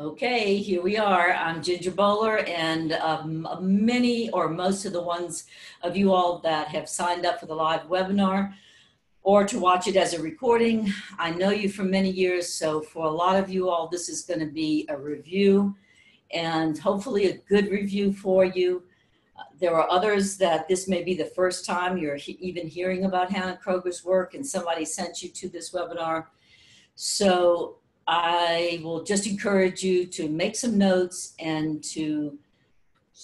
Okay, here we are. I'm Ginger Bowler, and um, many or most of the ones of you all that have signed up for the live webinar or to watch it as a recording. I know you for many years, so for a lot of you all, this is going to be a review and hopefully a good review for you. There are others that this may be the first time you're he even hearing about Hanna Kroeger's work and somebody sent you to this webinar. So I will just encourage you to make some notes and to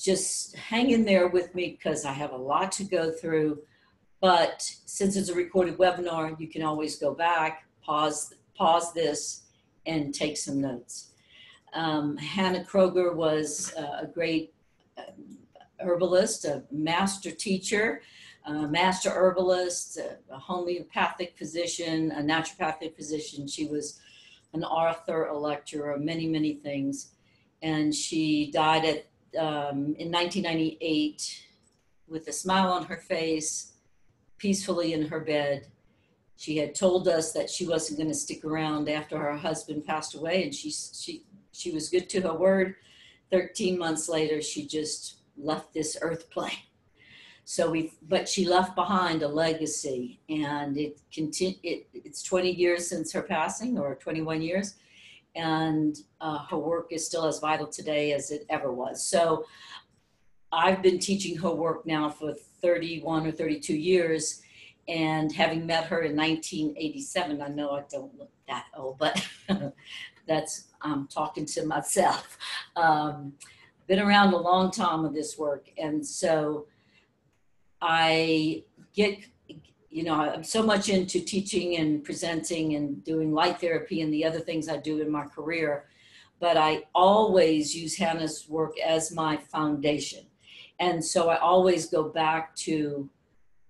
just hang in there with me because I have a lot to go through. But since it's a recorded webinar, you can always go back, pause, pause this, and take some notes. Um, Hanna Kroeger was uh, a great um, herbalist, a master teacher, a master herbalist, a, a homeopathic physician, a naturopathic physician. She was an author, a lecturer, many, many things. And she died at, um, in 1998 with a smile on her face, peacefully in her bed. She had told us that she wasn't going to stick around after her husband passed away, and she, she, she was good to her word. 13 months later, she just left this earth plane. So we, but she left behind a legacy, and it continue. It, it's 20 years since her passing, or 21 years, and uh, her work is still as vital today as it ever was. So I've been teaching her work now for 31 or 32 years, and having met her in 1987, I know I don't look that old, but that's I'm talking to myself. Um, been around a long time with this work, and so I get, you know, I'm so much into teaching and presenting and doing light therapy and the other things I do in my career, but I always use Hanna's work as my foundation. And so I always go back to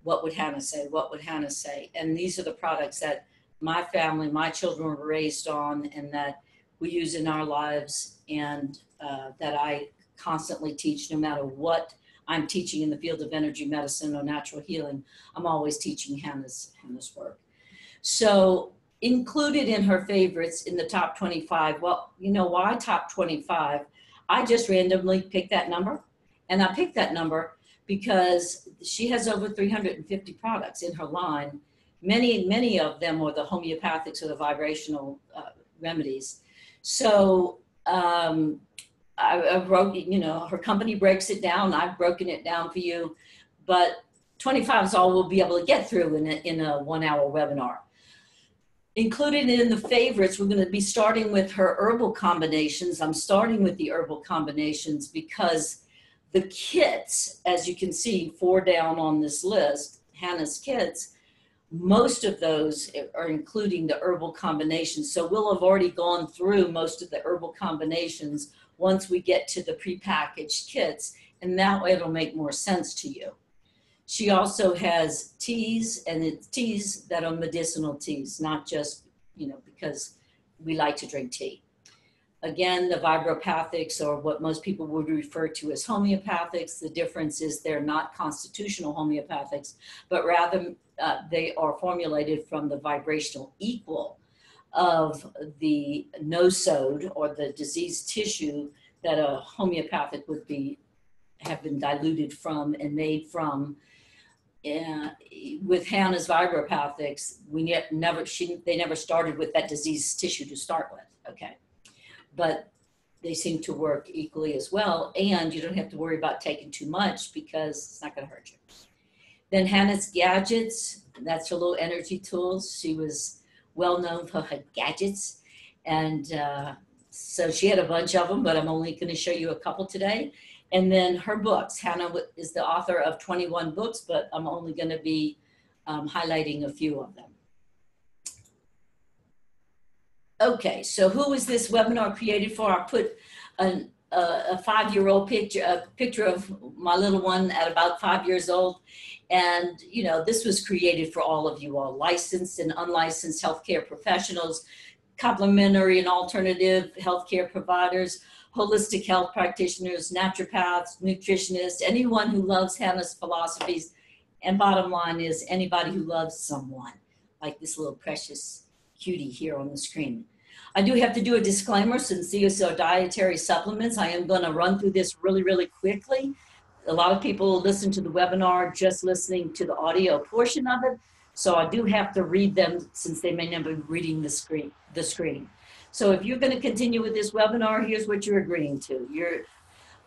what would Hanna say? What would Hanna say? And these are the products that my family, my children were raised on and that we use in our lives and uh, that I constantly teach no matter what I'm teaching in the field of energy medicine or natural healing, I'm always teaching Hanna's, Hanna's work. So included in her favorites in the top 25, well, you know why top 25? I just randomly picked that number and I picked that number because she has over 350 products in her line. Many, many of them are the homeopathics or the vibrational uh, remedies. So um, I, I wrote, you know, her company breaks it down. I've broken it down for you, but 25 is all we'll be able to get through in a, in a one hour webinar. Included in the favorites, we're going to be starting with her herbal combinations. I'm starting with the herbal combinations because the kits, as you can see, four down on this list, Hanna's kits, most of those are including the herbal combinations. So we'll have already gone through most of the herbal combinations once we get to the prepackaged kits, and that way it'll make more sense to you. She also has teas, and it's teas that are medicinal teas, not just, you know, because we like to drink tea. Again, the vibropathics, or what most people would refer to as homeopathics, the difference is they're not constitutional homeopathics, but rather uh, they are formulated from the vibrational equal of the nosode or the diseased tissue that a homeopathic would be have been diluted from and made from. With Hanna's vibropathics, we never she they never started with that diseased tissue to start with. Okay, but they seem to work equally as well, and you don't have to worry about taking too much because it's not going to hurt you. Then Hanna's gadgets, that's her little energy tools. She was well known for her gadgets. And uh, so she had a bunch of them, but I'm only going to show you a couple today. And then her books. Hanna is the author of 21 books, but I'm only going to be um, highlighting a few of them. Okay, so who is this webinar created for? I put an, a five-year-old picture, a picture of my little one at about five years old. And, you know, this was created for all of you all, licensed and unlicensed healthcare professionals, complementary and alternative healthcare providers, holistic health practitioners, naturopaths, nutritionists, anyone who loves Hanna's philosophies. And bottom line is anybody who loves someone, like this little precious cutie here on the screen. I do have to do a disclaimer since these are dietary supplements. I am going to run through this really, really quickly. A lot of people listen to the webinar just listening to the audio portion of it. So I do have to read them since they may not be reading the screen. The screen. So if you're going to continue with this webinar, here's what you're agreeing to. You're,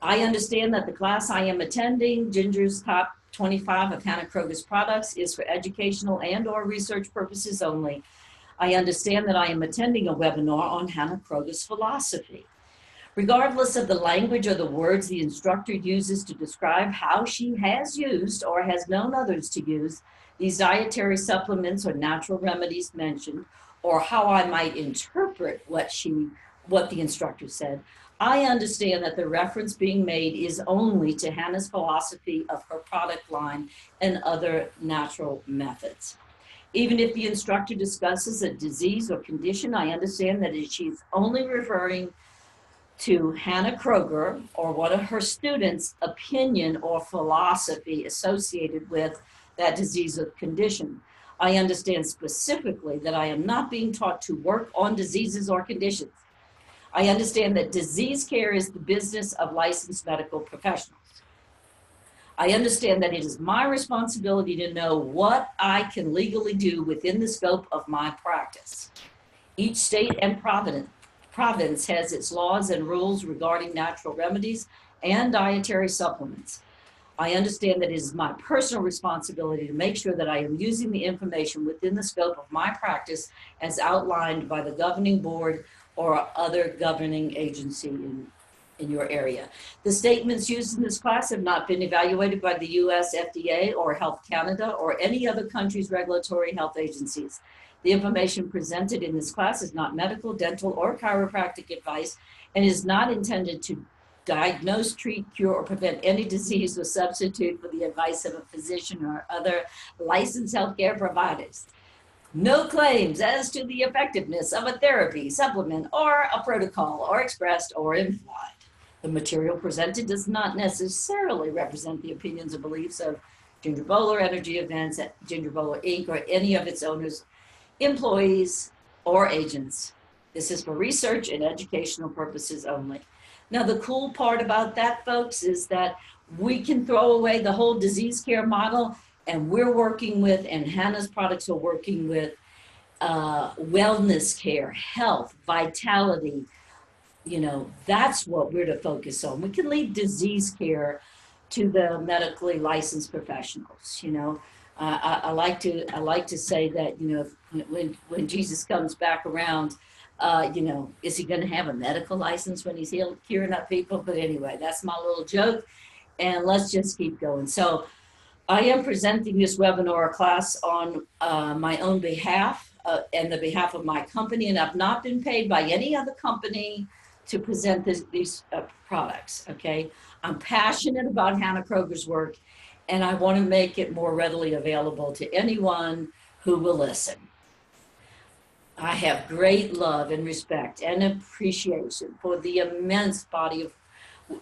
I understand that the class I am attending, Ginger's Top 25 of Hanna Kroeger's products, is for educational and or research purposes only. I understand that I am attending a webinar on Hanna Kroeger's philosophy. Regardless of the language or the words the instructor uses to describe how she has used or has known others to use these dietary supplements or natural remedies mentioned, or how I might interpret what she what the instructor said, I understand that the reference being made is only to Hanna's philosophy of her product line and other natural methods. Even if the instructor discusses a disease or condition, I understand that she's only referring to Hanna Kroeger or one of her students' opinion or philosophy associated with that disease or condition. I understand specifically that I am not being taught to work on diseases or conditions. I understand that disease care is the business of licensed medical professionals. I understand that it is my responsibility to know what I can legally do within the scope of my practice. Each state and province, province has its laws and rules regarding natural remedies and dietary supplements. I understand that it is my personal responsibility to make sure that I am using the information within the scope of my practice as outlined by the governing board or other governing agency in, in your area. The statements used in this class have not been evaluated by the US FDA or Health Canada or any other country's regulatory health agencies. The information presented in this class is not medical, dental, or chiropractic advice and is not intended to diagnose, treat, cure, or prevent any disease or substitute for the advice of a physician or other licensed healthcare providers. No claims as to the effectiveness of a therapy, supplement, or a protocol are expressed or implied. The material presented does not necessarily represent the opinions or beliefs of Ginger Bowler Energy Events, Ginger Bowler Inc., or any of its owners, employees, or agents. This is for research and educational purposes only. Now, the cool part about that, folks, is that we can throw away the whole disease care model, and we're working with, and Hanna's products are working with uh, wellness care, health, vitality. You know, that's what we're to focus on. We can leave disease care to the medically licensed professionals. You know, uh, I, I, like to I like to say that you know when when Jesus comes back around, uh, you know, is he going to have a medical license when he's healed, curing up people? But anyway, that's my little joke. And let's just keep going. So I am presenting this webinar class on uh, my own behalf uh, and the behalf of my company. And I've not been paid by any other company to present this, these uh, products, okay? I'm passionate about Hanna Kroeger's work and I want to make it more readily available to anyone who will listen. I have great love and respect and appreciation for the immense body of,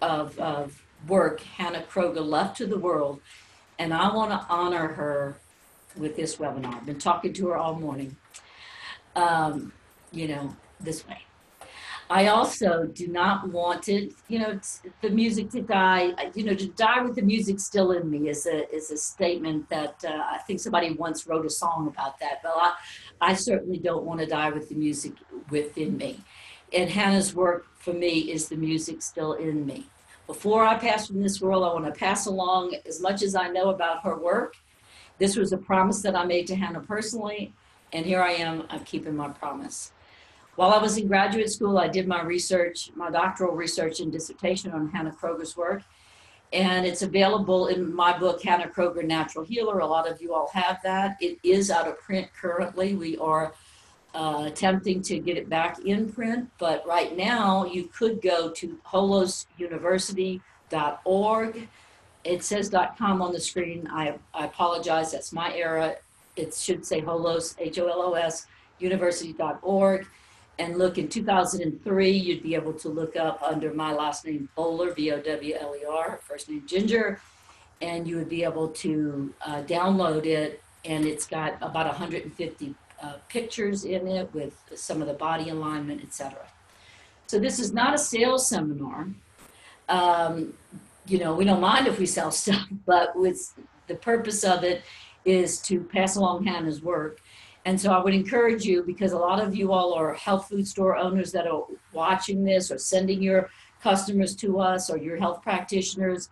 of, of work Hanna Kroeger left to the world, and I want to honor her with this webinar. I've been talking to her all morning, um, you know, this way. I also do not want it, you know, the music to die. You know, to die with the music still in me is a is a statement that uh, I think somebody once wrote a song about that. But I, I certainly don't want to die with the music within me. And Hanna's work for me is the music still in me. Before I pass from this world, I want to pass along as much as I know about her work. This was a promise that I made to Hanna personally, and here I am. I'm keeping my promise. While I was in graduate school, I did my research, my doctoral research and dissertation on Hanna Kroeger's work. And it's available in my book, Hanna Kroeger Natural Healer. A lot of you all have that. It is out of print currently. We are uh, attempting to get it back in print, but right now you could go to holosuniversity.org. It says .com on the screen. I, I apologize. That's my error. It should say holos, H-O-L-O-S, university.org and look in 2003, you'd be able to look up under my last name Bowler, V O W L E R, first name Ginger, and you would be able to uh, download it. And it's got about 150 uh, pictures in it with some of the body alignment, etc. So this is not a sales seminar. Um, you know, we don't mind if we sell stuff, but with the purpose of it is to pass along Hanna's work. And so I would encourage you, because a lot of you all are health food store owners that are watching this or sending your customers to us or your health practitioners.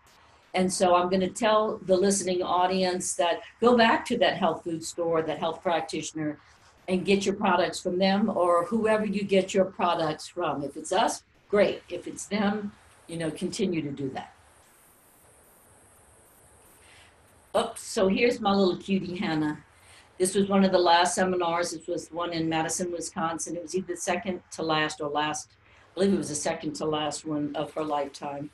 And so I'm going to tell the listening audience that go back to that health food store, that health practitioner, and get your products from them or whoever you get your products from. If it's us, great. If it's them, you know, continue to do that. Oh, so here's my little cutie Hanna. This was one of the last seminars. This was one in Madison, Wisconsin. It was either second to last or last, I believe it was the second to last one of her lifetime.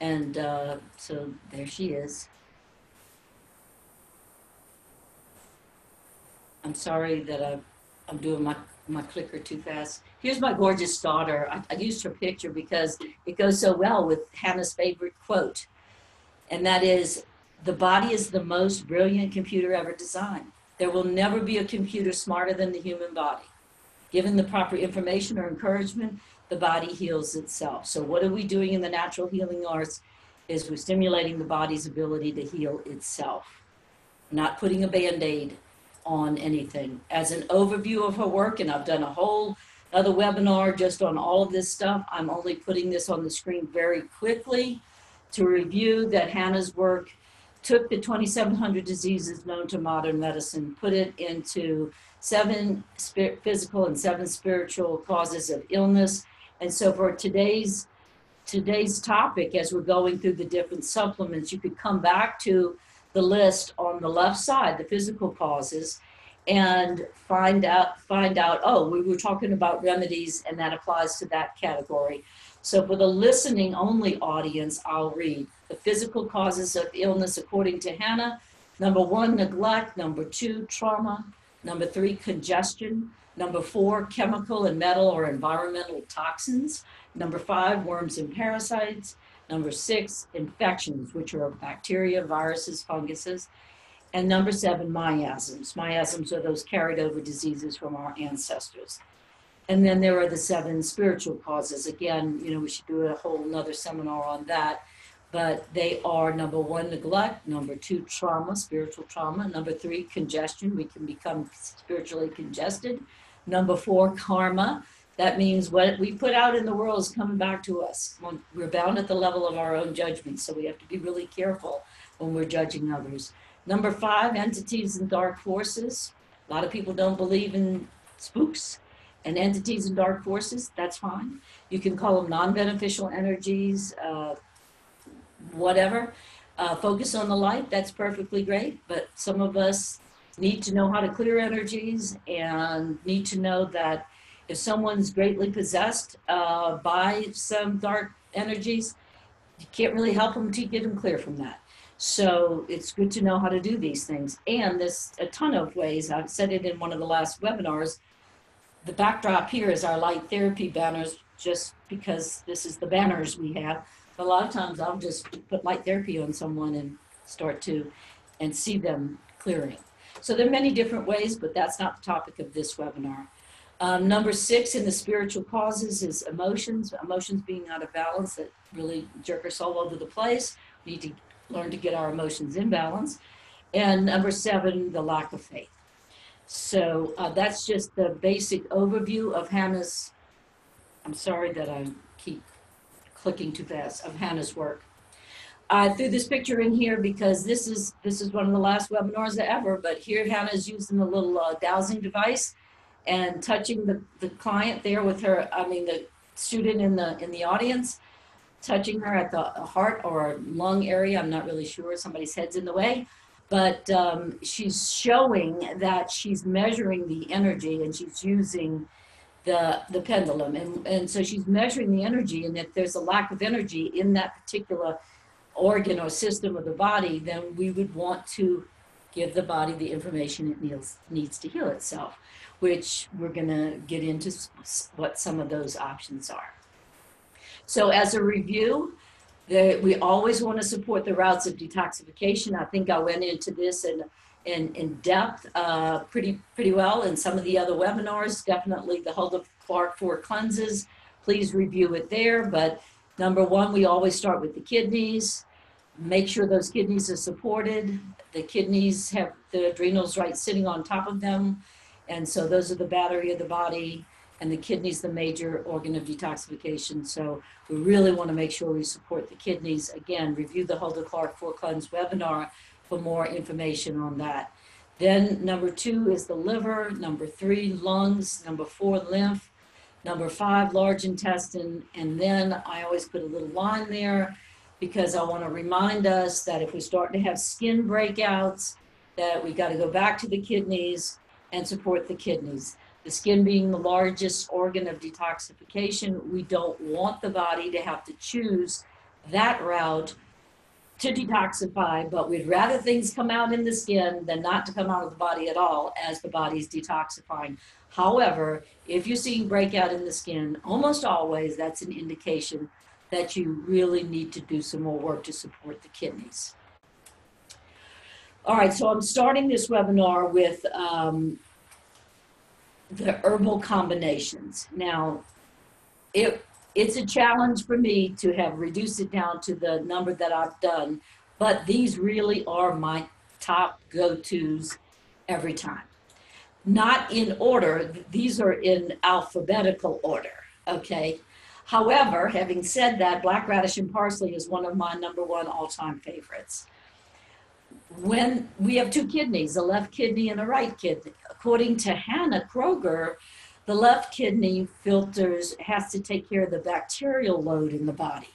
And uh, so there she is. I'm sorry that I, I'm doing my, my clicker too fast. Here's my gorgeous daughter. I, I used her picture because it goes so well with Hanna's favorite quote. And that is, the body is the most brilliant computer ever designed. There will never be a computer smarter than the human body. Given the proper information or encouragement, the body heals itself. So what are we doing in the natural healing arts is we're stimulating the body's ability to heal itself, not putting a band-aid on anything. As an overview of her work, and I've done a whole other webinar just on all of this stuff, I'm only putting this on the screen very quickly to review that Hanna's work took the 2,700 diseases known to modern medicine, put it into seven physical and seven spiritual causes of illness. And so for today's today's topic, as we're going through the different supplements, you could come back to the list on the left side, the physical causes, and find out find out. Oh, we were talking about remedies, and that applies to that category. So for the listening only audience, I'll read the physical causes of illness according to Hanna. Number one, neglect. Number two, trauma. Number three, congestion. Number four, chemical and metal or environmental toxins. Number five, worms and parasites. Number six, infections, which are bacteria, viruses, funguses. And number seven, miasms. Miasms are those carried over diseases from our ancestors. And then there are the seven spiritual causes. Again, you know, we should do a whole another seminar on that but they are number one, neglect, number two, trauma, spiritual trauma, number three, congestion. We can become spiritually congested. Number four, karma. That means what we put out in the world is coming back to us. We're bound at the level of our own judgment, so we have to be really careful when we're judging others. Number five, entities and dark forces. A lot of people don't believe in spooks and entities and dark forces. That's fine. You can call them non beneficial energies, uh, whatever. Uh, focus on the light, that's perfectly great. But some of us need to know how to clear energies and need to know that if someone's greatly possessed uh, by some dark energies, you can't really help them to get them clear from that. So it's good to know how to do these things. And there's a ton of ways. I've said it in one of the last webinars. The backdrop here is our light therapy banners, just because this is the banners we have a lot of times I'll just put light therapy on someone and start to and see them clearing. So there are many different ways, but that's not the topic of this webinar. Um, number six in the spiritual causes is emotions. Emotions being out of balance that really jerk us all over the place. We need to learn to get our emotions in balance. And number seven, the lack of faith. So uh, that's just the basic overview of Hanna's. I'm sorry that I clicking too fast of Hanna's work. I threw this picture in here because this is this is one of the last webinars ever, but here Hanna's using the little uh, dowsing device and touching the, the client there with her, I mean the student in the in the audience, touching her at the heart or lung area. I'm not really sure, somebody's head's in the way. But um, she's showing that she's measuring the energy and she's using the, the pendulum. And, and so she's measuring the energy, and if there's a lack of energy in that particular organ or system of the body, then we would want to give the body the information it needs, needs to heal itself, which we're going to get into what some of those options are. So, as a review, the, we always want to support the routes of detoxification. I think I went into this in, in, in depth uh, pretty pretty well in some of the other webinars. Definitely the Hulda Clark Four Cleanses. Please review it there. But number one, we always start with the kidneys. Make sure those kidneys are supported. The kidneys have the adrenals right sitting on top of them. And so those are the battery of the body and the kidneys the major organ of detoxification. So we really want to make sure we support the kidneys. Again, review the Hulda Clark 4 Cleanse webinar for more information on that. Then number two is the liver, number three, lungs, number four, lymph, number five, large intestine, and then I always put a little line there because I want to remind us that if we start to have skin breakouts, that we got to go back to the kidneys and support the kidneys. The skin being the largest organ of detoxification, we don't want the body to have to choose that route to detoxify, but we'd rather things come out in the skin than not to come out of the body at all as the body's detoxifying. However, if you're seeing breakout in the skin, almost always that's an indication that you really need to do some more work to support the kidneys. All right, so I'm starting this webinar with um, the herbal combinations. Now, it it's a challenge for me to have reduced it down to the number that I've done, but these really are my top go-tos every time. Not in order, these are in alphabetical order, okay? However, having said that, black radish and parsley is one of my number one all-time favorites. When we have two kidneys, a left kidney and a right kidney, according to Hanna Kroeger, the left kidney filters has to take care of the bacterial load in the body,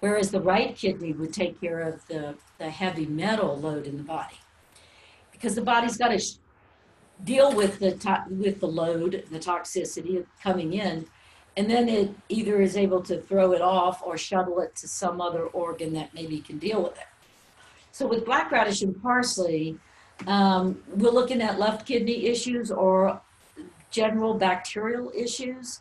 whereas the right kidney would take care of the, the heavy metal load in the body. Because the body's got to deal with the to- with the load, the toxicity coming in, and then it either is able to throw it off or shuttle it to some other organ that maybe can deal with it. So with black radish and parsley, um, we're looking at left kidney issues or general bacterial issues.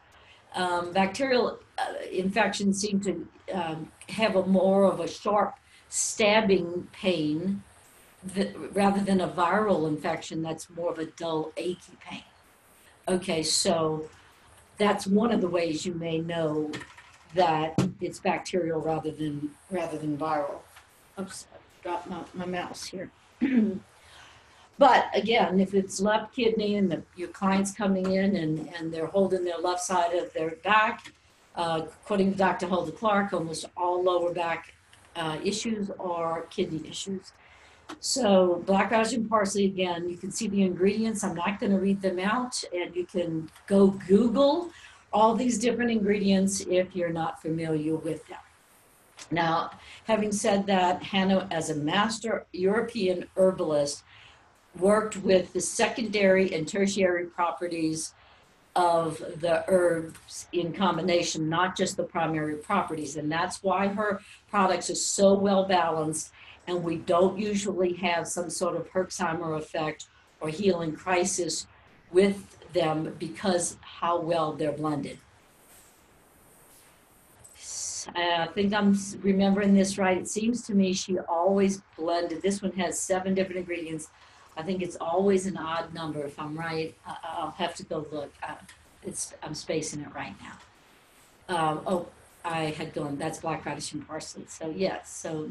Um, bacterial uh, infections seem to um, have a more of a sharp stabbing pain th- rather than a viral infection that's more of a dull, achy pain. Okay, so that's one of the ways you may know that it's bacterial rather than rather than viral. Oops, dropped my, my mouse here. But again, if it's left kidney and the, your client's coming in and, and they're holding their left side of their back, uh, according to Dr. Hulda Clark, almost all lower back uh, issues are kidney issues. So black and parsley, again, you can see the ingredients. I'm not going to read them out, and you can go Google all these different ingredients if you're not familiar with them. Now, having said that, Hanna, as a master European herbalist, worked with the secondary and tertiary properties of the herbs in combination, not just the primary properties. And that's why her products are so well balanced. And we don't usually have some sort of Herxheimer effect or healing crisis with them because how well they're blended. Uh, I think I'm remembering this right. It seems to me she always blended. This one has seven different ingredients I think it's always an odd number. If I'm right, I'll have to go look. Uh, It's, I'm spacing it right now. Um, oh, I had gone, that's black radish and parsley. So yes, so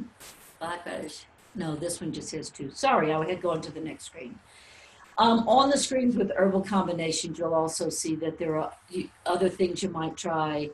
black radish. No, this one just says two. Sorry, I had gone to the next screen. Um, on the screens with herbal combinations, you'll also see that there are other things you might try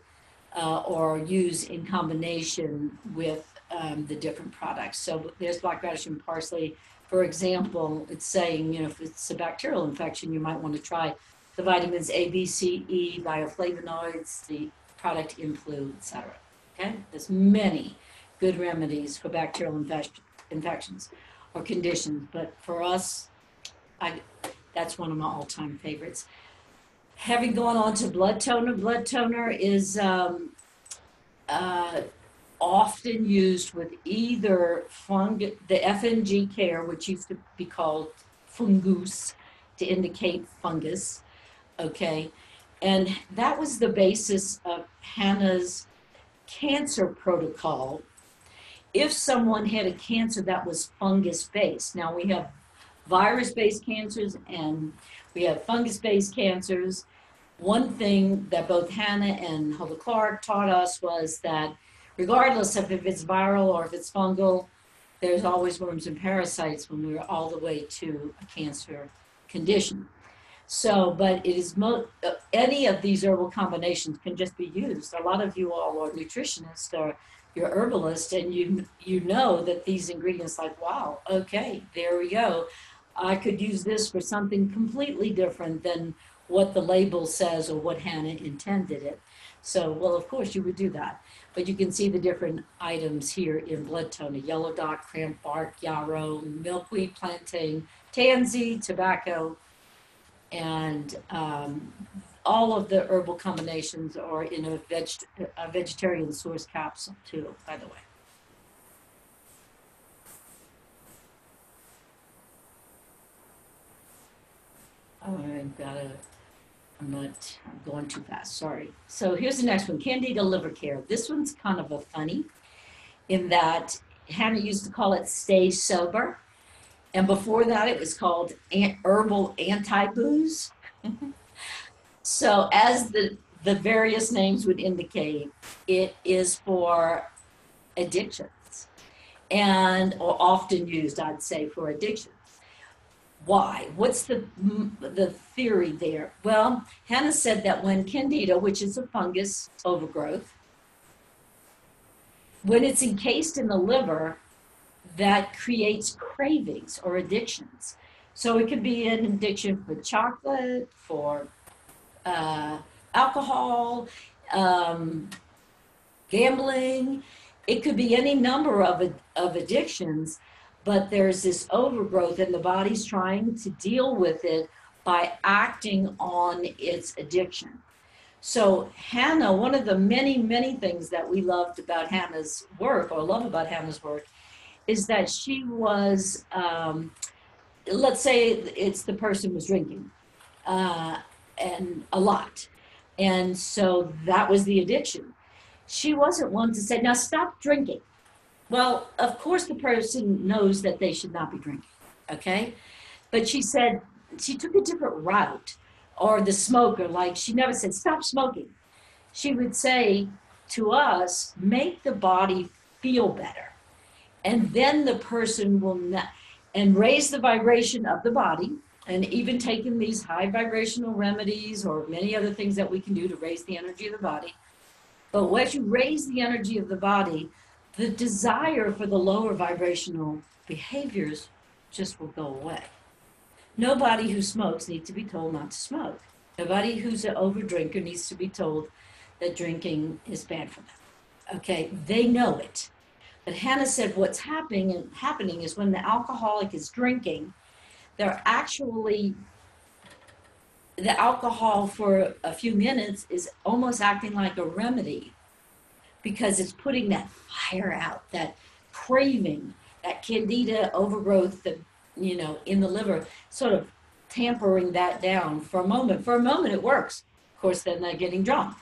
uh, or use in combination with um, the different products. So there's black radish and parsley. For example, it's saying, you know, if it's a bacterial infection, you might want to try the vitamins A, B, C, E, bioflavonoids, the product Influ, etc. Okay, there's many good remedies for bacterial infec- infections or conditions, but for us, I that's one of my all-time favorites. Having gone on to blood toner, blood toner is um, uh, often used with either fung, the FNG care, which used to be called fungus to indicate fungus, okay? And that was the basis of Hanna's cancer protocol. If someone had a cancer that was fungus based, now we have virus-based cancers and we have fungus-based cancers. One thing that both Hanna and Hulda Clark taught us was that regardless of if it's viral or if it's fungal, there's always worms and parasites when we're all the way to a cancer condition. So, but it is uh, any of these herbal combinations can just be used. A lot of you all are nutritionists or you're herbalist, and you you know that these ingredients, like wow, okay, there we go. I could use this for something completely different than what the label says or what Hanna intended it. So, well, of course you would do that. But you can see the different items here in blood tone, a yellow dock, cramp bark, yarrow, milkweed, plantain, tansy, tobacco, and um, all of the herbal combinations are in a, veg, a vegetarian source capsule too, by the way. I've got to, I'm not, going too fast, sorry. So here's the next one, Candida liver care. This one's kind of a funny in that Hanna used to call it stay sober. And before that, it was called herbal anti-booze. so as the, the various names would indicate, it is for addictions and or often used, I'd say, for addictions. Why? What's the the theory there? Well, Hanna said that when candida, which is a fungus overgrowth, when it's encased in the liver, that creates cravings or addictions. So it could be an addiction for chocolate, for uh, alcohol, um, gambling. It could be any number of, of addictions but there's this overgrowth and the body's trying to deal with it by acting on its addiction. So, Hanna, one of the many, many things that we loved about Hanna's work, or love about Hanna's work, is that she was, um, let's say it's the person was drinking, uh, and a lot. And so that was the addiction. She wasn't one to say, now stop drinking. Well, of course, the person knows that they should not be drinking, okay? But she said she took a different route, or the smoker, like she never said, stop smoking. She would say to us, make the body feel better. And then the person will not, and raise the vibration of the body. And even taking these high vibrational remedies or many other things that we can do to raise the energy of the body. But as you raise the energy of the body, the desire for the lower vibrational behaviors just will go away. Nobody who smokes needs to be told not to smoke. Nobody who's an overdrinker needs to be told that drinking is bad for them. Okay, they know it. But Hanna said what's happening happening is when the alcoholic is drinking, they're actually the alcohol for a few minutes is almost acting like a remedy because it's putting that fire out, that craving, that candida overgrowth, that you know, in the liver, sort of tampering that down for a moment. For a moment, it works. Of course, then they're getting drunk,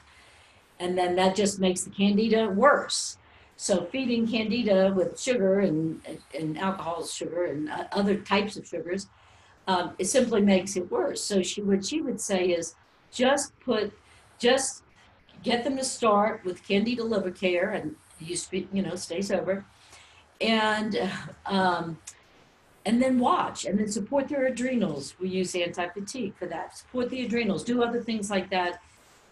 and then that just makes the candida worse. So feeding candida with sugar and and alcohol sugar and other types of sugars, um, it simply makes it worse. So she what she would say is just put just get them to start with candida liver care and you speak, you know, stay sober, and um, and then watch and then support their adrenals. We use anti-fatigue for that. Support the adrenals. Do other things like that,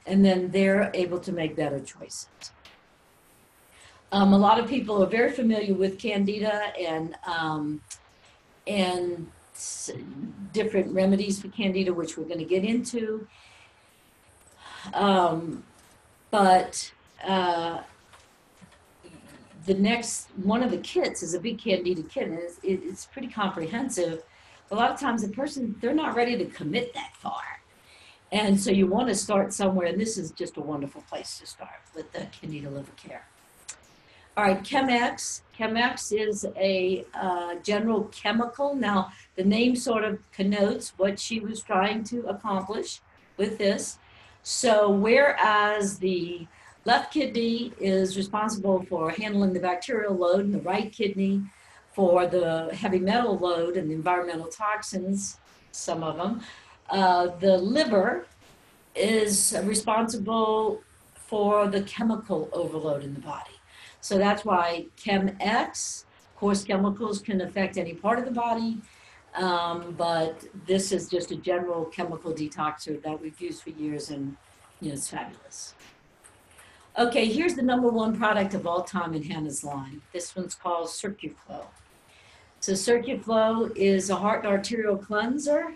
and then they're able to make better choices. Um, a lot of people are very familiar with candida and um, and different remedies for candida, which we're going to get into. Um, but uh, the next one of the kits is a big candida kit, and it's, it's pretty comprehensive. A lot of times, the person they're not ready to commit that far, and so you want to start somewhere. And this is just a wonderful place to start with the candida liver care. All right, Chemex. Chemex is a uh, general chemical. Now, the name sort of connotes what she was trying to accomplish with this. So whereas the left kidney is responsible for handling the bacterial load and the right kidney for the heavy metal load and the environmental toxins, some of them. Uh, the liver is responsible for the chemical overload in the body. So that's why ChemX, of course, chemicals can affect any part of the body, um, but this is just a general chemical detoxer that we've used for years and you know, it's fabulous. Okay, here's the number one product of all time in Hannah's line. This one's called CircuFlow. So CircuFlow is a heart and arterial cleanser,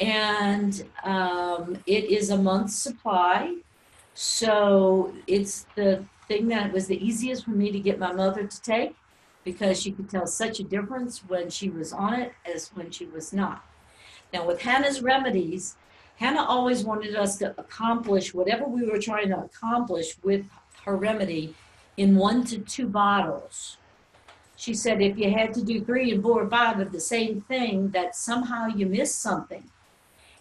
and um, it is a month's supply. So it's the thing that was the easiest for me to get my mother to take because she could tell such a difference when she was on it as when she was not. Now with Hanna's remedies, Hanna always wanted us to accomplish whatever we were trying to accomplish with her remedy in one to two bottles. She said if you had to do three and four or five of the same thing, that somehow you missed something,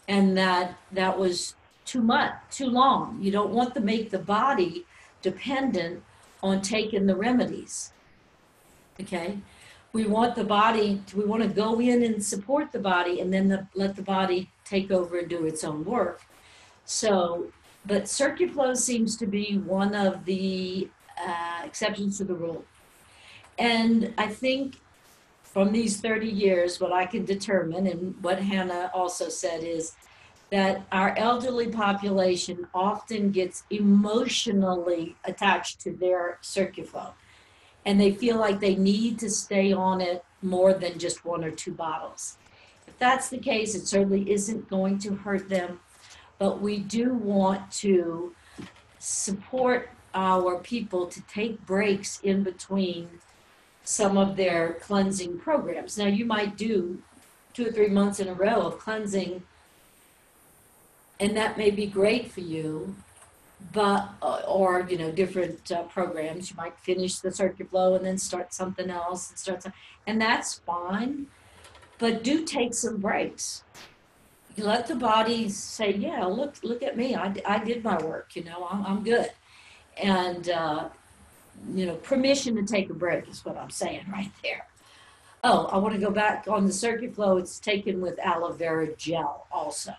and that that was too much, too long. You don't want to make the body dependent on taking the remedies. Okay, we want the body. We want to go in and support the body, and then the, let the body take over and do its own work. So, but CircuFlow seems to be one of the uh, exceptions to the rule. And I think from these 30 years, what I can determine, and what Hanna also said, is that our elderly population often gets emotionally attached to their CircuFlow. And they feel like they need to stay on it more than just one or two bottles. If that's the case, it certainly isn't going to hurt them. But we do want to support our people to take breaks in between some of their cleansing programs. Now, you might do two or three months in a row of cleansing, and that may be great for you, but uh, or you know different uh, programs. You might finish the CircuFlow and then start something else and start, some, and that's fine. But do take some breaks. You let the body say, "Yeah, look, look at me. I, I did my work. You know, I'm, I'm good." And uh, you know, permission to take a break is what I'm saying right there. Oh, I want to go back on the CircuFlow It's taken with aloe vera gel also.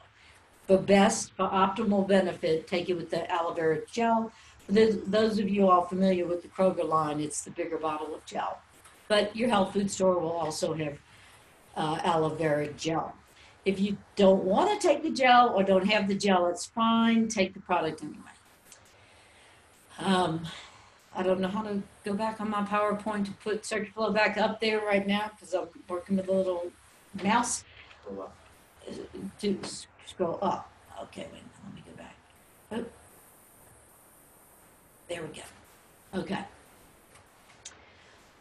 For best, for optimal benefit, take it with the aloe vera gel. For those of you all familiar with the Kroeger line, it's the bigger bottle of gel. But your health food store will also have uh, aloe vera gel. If you don't want to take the gel or don't have the gel, it's fine. Take the product anyway. Um, I don't know how to go back on my PowerPoint to put CircuFlow back up there right now because I'm working with a little mouse. To scroll up. Okay, wait, let me go back. Oh. There we go. Okay.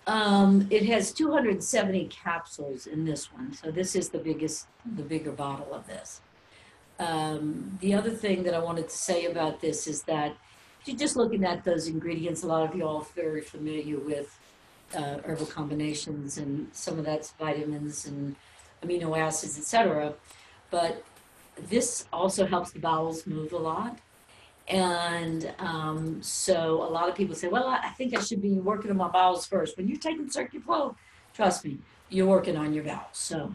Um, it has 270 capsules in this one, so this is the biggest, the bigger bottle of this. Um, the other thing that I wanted to say about this is that if you're just looking at those ingredients, a lot of you all are very familiar with uh, herbal combinations, and some of that's vitamins and amino acids, etc. But this also helps the bowels move a lot. And um, so a lot of people say, well, I think I should be working on my bowels first. When you're taking CircuFlow, trust me, you're working on your bowels. So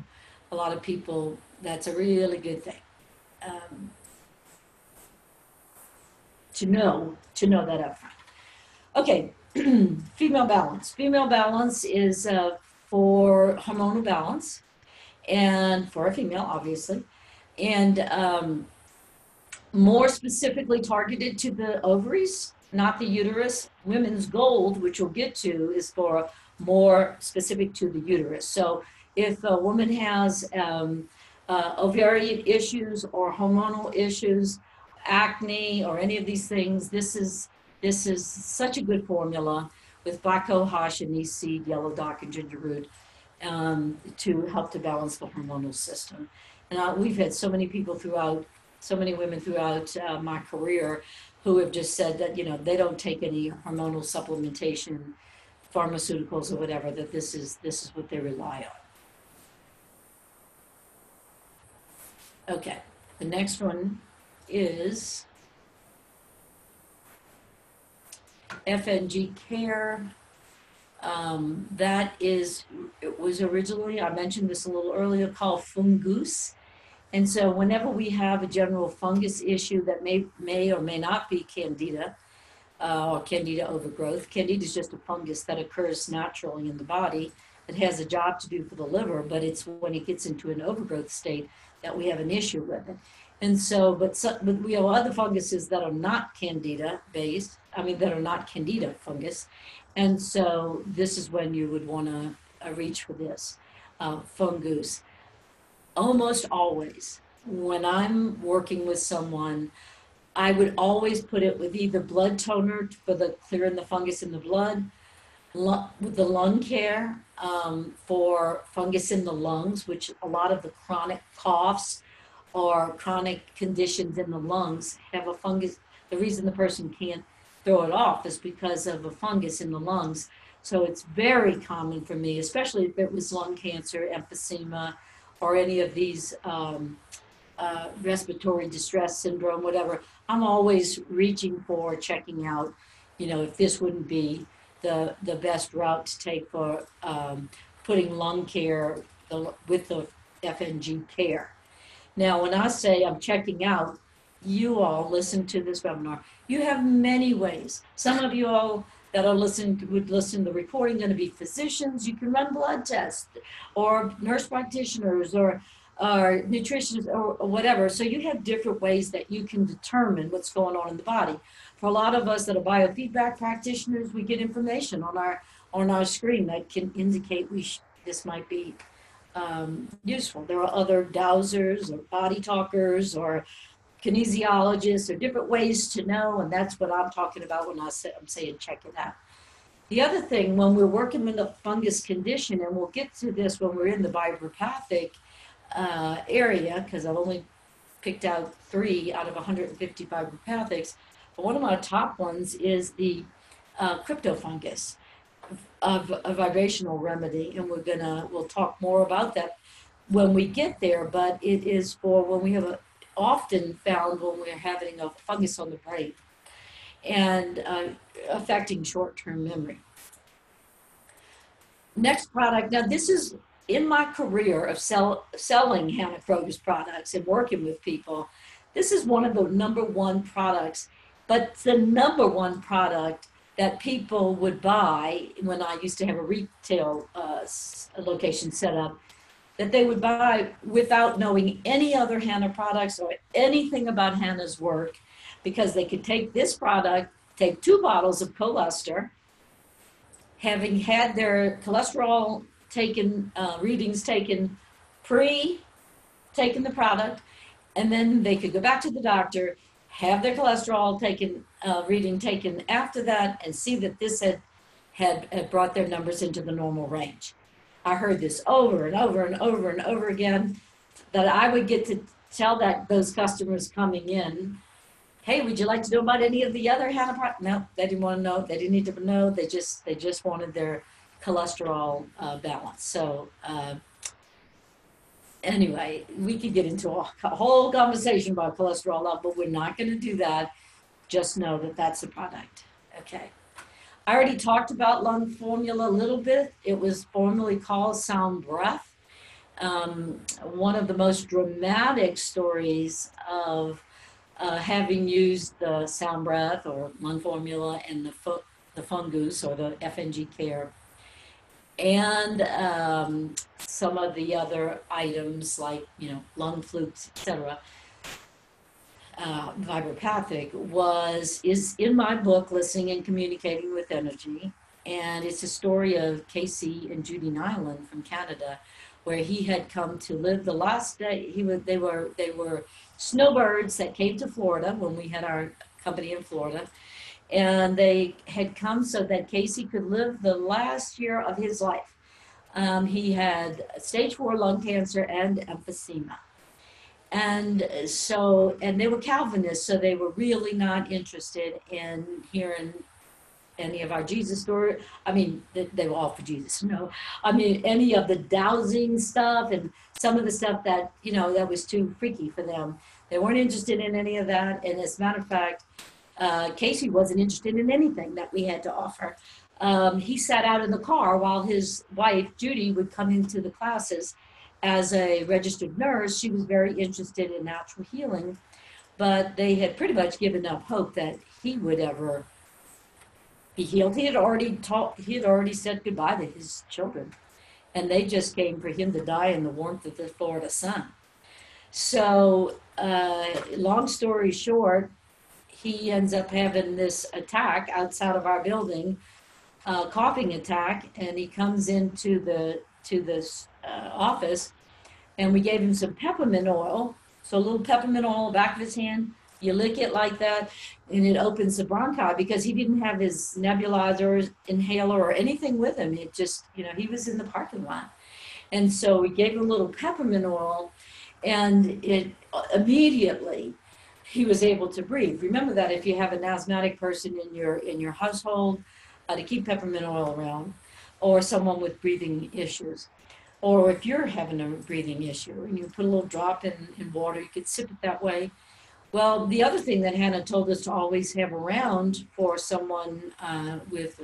a lot of people, that's a really good thing. Um, to know to know that up front. Okay, female balance. Female balance is uh, for hormonal balance, and for a female, obviously, and um, more specifically targeted to the ovaries, not the uterus. Women's gold, which we'll get to, is for more specific to the uterus. So if a woman has um, uh, ovarian issues or hormonal issues, acne or any of these things, this is this is such a good formula with black cohosh, and anise seed, yellow dock, and ginger root um, to help to balance the hormonal system. And uh, we've had so many people throughout, so many women throughout uh, my career who have just said that you know they don't take any hormonal supplementation, pharmaceuticals or whatever. That this is this is what they rely on. Okay, the next one is FNG Care Um, that is, it was originally, I mentioned this a little earlier, called fungus. And so whenever we have a general fungus issue that may, may or may not be candida, uh, or candida overgrowth, candida is just a fungus that occurs naturally in the body. It has a job to do for the liver, but it's when it gets into an overgrowth state that we have an issue with it. And so, but, so, but we have other funguses that are not candida based, I mean, that are not candida fungus. And so this is when you would want to uh, reach for this uh, fungus. Almost always, when I'm working with someone, I would always put it with either blood toner for the clearing the fungus in the blood, with the lung care um, for fungus in the lungs, which a lot of the chronic coughs or chronic conditions in the lungs have a fungus. The reason the person can't throw it off is because of a fungus in the lungs. So it's very common for me, especially if it was lung cancer, emphysema, or any of these um, uh, respiratory distress syndrome, whatever. I'm always reaching for checking out, you know, if this wouldn't be the the best route to take for um, putting lung care the, with the FNG care. Now, when I say I'm checking out, you all listen to this webinar. You have many ways. Some of you all that are listening would listen to the recording going to be physicians. You can run blood tests, or nurse practitioners, or or nutritionists, or, or whatever. So you have different ways that you can determine what's going on in the body. For a lot of us that are biofeedback practitioners, we get information on our on our screen that can indicate we sh- this might be um, useful. There are other dowsers or body talkers or kinesiologists or different ways to know, and that's what I'm talking about when I say, I'm saying check it out. The other thing, when we're working with a fungus condition, and we'll get to this when we're in the vibropathic uh, area, because I've only picked out three out of 150 vibropathics, but one of my top ones is the uh, cryptofungus of a vibrational remedy, and we're gonna we'll talk more about that when we get there. But it is for when we have a often found when we're having a fungus on the brain and uh, affecting short-term memory. Next product. Now this is in my career of sell, selling Hanna Kroeger's products and working with people. This is one of the number one products but the number one product that people would buy when I used to have a retail uh, location set up, that they would buy without knowing any other Hanna products or anything about Hanna's work, because they could take this product, take two bottles of Colester, having had their cholesterol taken, uh, readings taken pre taking the product, and then they could go back to the doctor have their cholesterol taken, uh, reading taken after that, and see that this had, had, had brought their numbers into the normal range. I heard this over and over and over and over again that I would get to tell that those customers coming in, hey, would you like to know about any of the other Hanna products? No, they didn't want to know. They didn't need to know. They just they just wanted their cholesterol uh, balance. So uh, anyway, we could get into a whole conversation about cholesterol level, but we're not going to do that. Just know that that's a product. Okay. I already talked about lung formula a little bit. It was formerly called Sound Breath. Um, one of the most dramatic stories of uh, having used the Sound Breath or lung formula and the, fu- the fungus or the FNG care and um, some of the other items like you know lung flukes, etc. Uh, vibropathic was is in my book listening and communicating with energy and it's a story of casey and judy nyland from canada where he had come to live the last day he was they were they were snowbirds that came to florida when we had our company in florida and they had come so that Casey could live the last year of his life. Um, he had stage four lung cancer and emphysema. And so, and they were Calvinists, so they were really not interested in hearing any of our Jesus story. I mean, they, were all for Jesus. No, I mean any of the dowsing stuff and some of the stuff that you know that was too freaky for them. They weren't interested in any of that. And as a matter of fact, uh, Casey wasn't interested in anything that we had to offer. um, he sat out in the car while his wife, Judy, would come into the classes as a registered nurse. She was very interested in natural healing, but they had pretty much given up hope that he would ever be healed. He had already taught, he had already said goodbye to his children, and they just came for him to die in the warmth of the Florida sun. So, uh, long story short, he ends up having this attack outside of our building uh, coughing attack, and he comes into the to this uh, office, and we gave him some peppermint oil. So a little peppermint oil back of his hand. You lick it like that, and it opens the bronchi because he didn't have his nebulizer, inhaler, or anything with him. It just, you know, he was in the parking lot, and so we gave him a little peppermint oil, and it immediately he was able to breathe. Remember that if you have an asthmatic person in your in your household uh, to keep peppermint oil around, or someone with breathing issues. Or if you're having a breathing issue and you put a little drop in, in water, you could sip it that way. Well, the other thing that Hanna told us to always have around for someone uh, with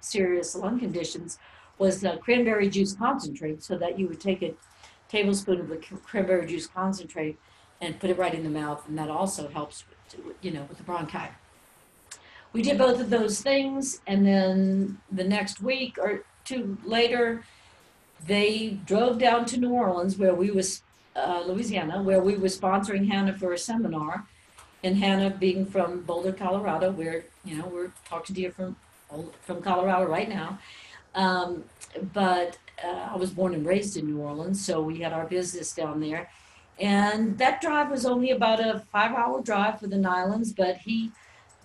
serious lung conditions was the cranberry juice concentrate, so that you would take a tablespoon of the cranberry juice concentrate and put it right in the mouth, and that also helps, you know, with the bronchi we did both of those things, and then the next week or two later, they drove down to New Orleans, where we was uh, Louisiana, where we were sponsoring Hanna for a seminar, and Hanna being from Boulder, Colorado, where you know we're talking to you from from Colorado right now, um, but uh, I was born and raised in New Orleans, so we had our business down there. And that drive was only about a five hour drive for the Nylons, but he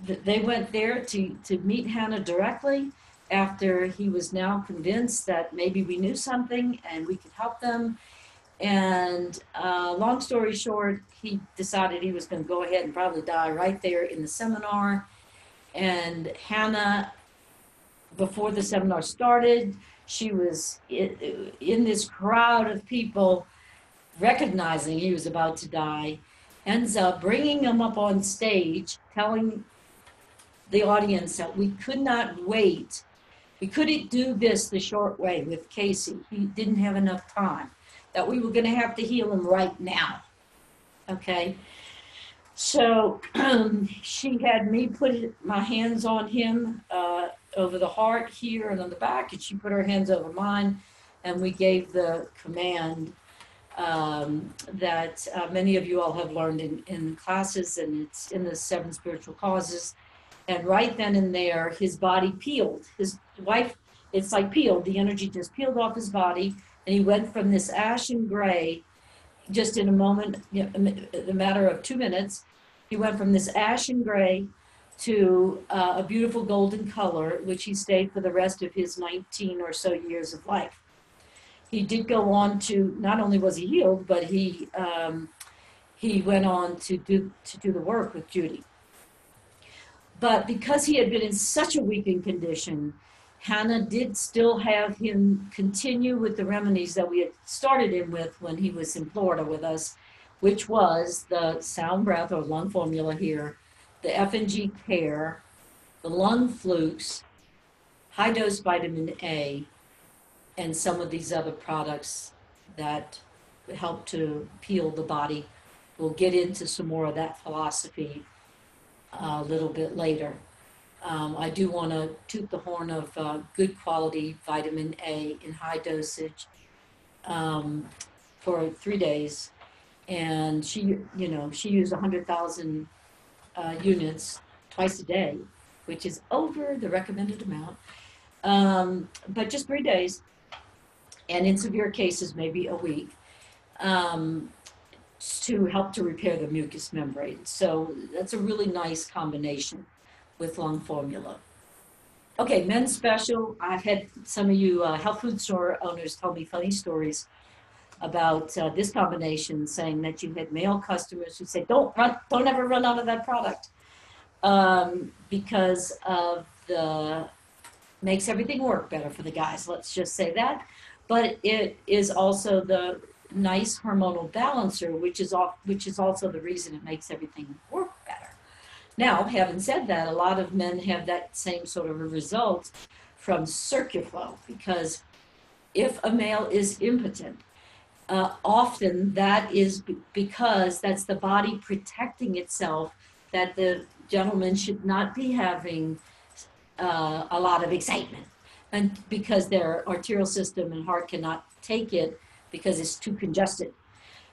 they went there to, to meet Hanna directly after he was now convinced that maybe we knew something and we could help them. And uh, long story short, he decided he was going to go ahead and probably die right there in the seminar. And Hanna, before the seminar started, she was in, in this crowd of people recognizing he was about to die, ends up bringing him up on stage, telling the audience that we could not wait. We couldn't do this the short way with Casey. He didn't have enough time. That we were going to have to heal him right now. Okay. So um, she had me put my hands on him uh, over the heart here and on the back, and she put her hands over mine, and we gave the command um, that uh, many of you all have learned in, in classes, and it's in the seven spiritual causes. And right then and there, his body peeled. His wife, it's like peeled. The energy just peeled off his body. And he went from this ashen gray, just in a moment, you know, the matter of two minutes, he went from this ashen gray to uh, a beautiful golden color, which he stayed for the rest of his 19 or so years of life. He did go on to not only was he healed, but he um, he went on to do to do the work with Judy. But because he had been in such a weakened condition, Hanna did still have him continue with the remedies that we had started him with when he was in Florida with us, which was the sound breath or lung formula here, the FNG care, the lung flukes, high dose vitamin A, and some of these other products that help to peel the body. We'll get into some more of that philosophy a little bit later. Um, I do want to toot the horn of uh, good quality vitamin A in high dosage um, for three days. And she, you know, she used 100,000 uh, units twice a day, which is over the recommended amount. Um, but just three days. And in severe cases, maybe a week. Um, to help to repair the mucous membrane. So that's a really nice combination with lung formula. Okay, men's special. I've had some of you uh, health food store owners tell me funny stories about uh, this combination, saying that you had male customers who say, "Don't run, don't ever run out of that product," um, because of the makes everything work better for the guys. Let's just say that, but it is also the nice hormonal balancer, which is off, which is also the reason it makes everything work better. Now, having said that, a lot of men have that same sort of a result from CircuFlow because if a male is impotent, uh, often that is b- because that's the body protecting itself that the gentleman should not be having uh, a lot of excitement and because their arterial system and heart cannot take it because it's too congested.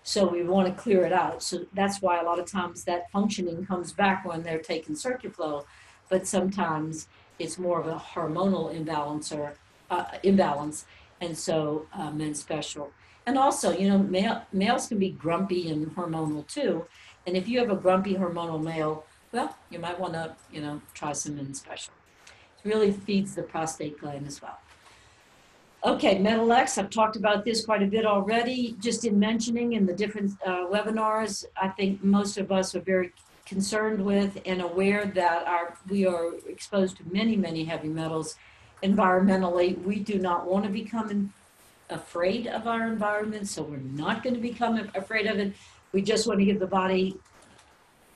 So we want to clear it out. So that's why a lot of times that functioning comes back when they're taking CircuFlow but sometimes it's more of a hormonal imbalance or uh, imbalance and so uh, men's special. And also you know male, males can be grumpy and hormonal too. And if you have a grumpy hormonal male well you might want to you know try some men's special. It really feeds the prostate gland as well okay metal I've talked about this quite a bit already. Just in mentioning in the different uh, webinars i think most of us are very concerned with and aware that our we are exposed to many many heavy metals environmentally. We do not want to become afraid of our environment so we're not going to become afraid of it. We just want to give the body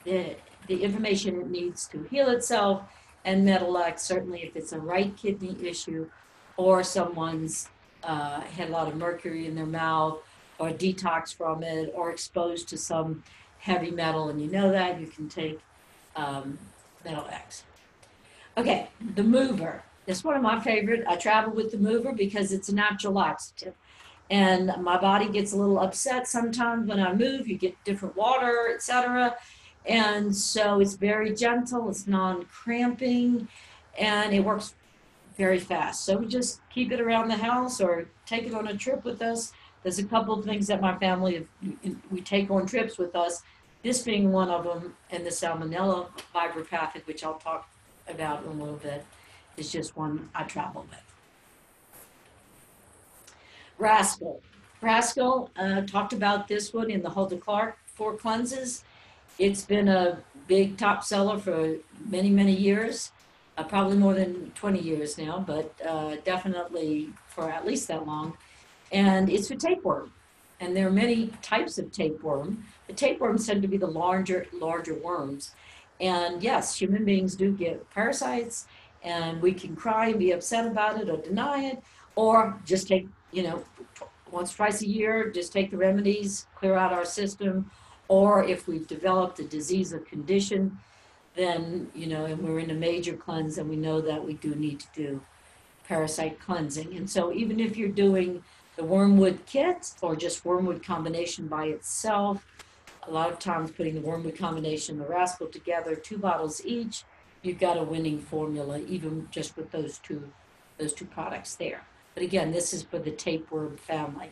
the, the information it needs to heal itself. And metal certainly if it's a right kidney issue or someone's uh, had a lot of mercury in their mouth or detox from it or exposed to some heavy metal and you know that you can take um, metal x okay the mover it's one of my favorite. I travel with the mover because it's a natural laxative. And my body gets a little upset sometimes when I move. You get different water, etc. And so it's very gentle, it's non cramping, and it works very fast. So we just keep it around the house or take it on a trip with us. There's a couple of things that my family we take on trips with us. This being one of them, and the salmonella vibropathic, which I'll talk about in a little bit is just one I travel with. Rascal. Rascal uh, talked about this one in the Hulda Clark Four Cleanses. It's been a big top seller for many, many years, uh, probably more than 20 years now, but uh, definitely for at least that long. And it's for tapeworm. And there are many types of tapeworm. The tapeworms tend to be the larger, larger worms. And yes, human beings do get parasites and we can cry and be upset about it or deny it, or just take, you know, once, twice a year, just take the remedies, clear out our system. Or if we've developed a disease or condition, then, you know, and we're in a major cleanse and we know that we do need to do parasite cleansing. And so even if you're doing the wormwood kit or just wormwood combination by itself, a lot of times putting the wormwood combination, and the rascal together, two bottles each, you've got a winning formula, even just with those two, those two products there. But again, this is for the tapeworm family.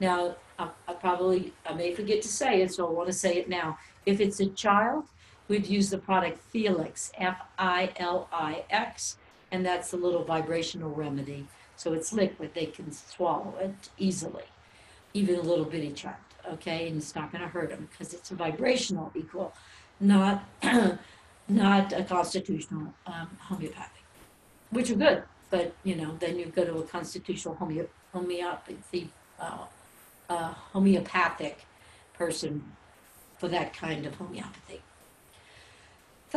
Now, I, I probably, I may forget to say it, so I want to say it now. If it's a child, we'd use the product Filix, F-I-L-I-X, and that's a little vibrational remedy. So it's liquid, they can swallow it easily, even a little bitty child, okay? And it's not going to hurt them because it's a vibrational equal, not not a constitutional um, homeopathic, which are good. But you know, then you go to a constitutional homeo- homeopathy, uh, uh, homeopathic person for that kind of homeopathy.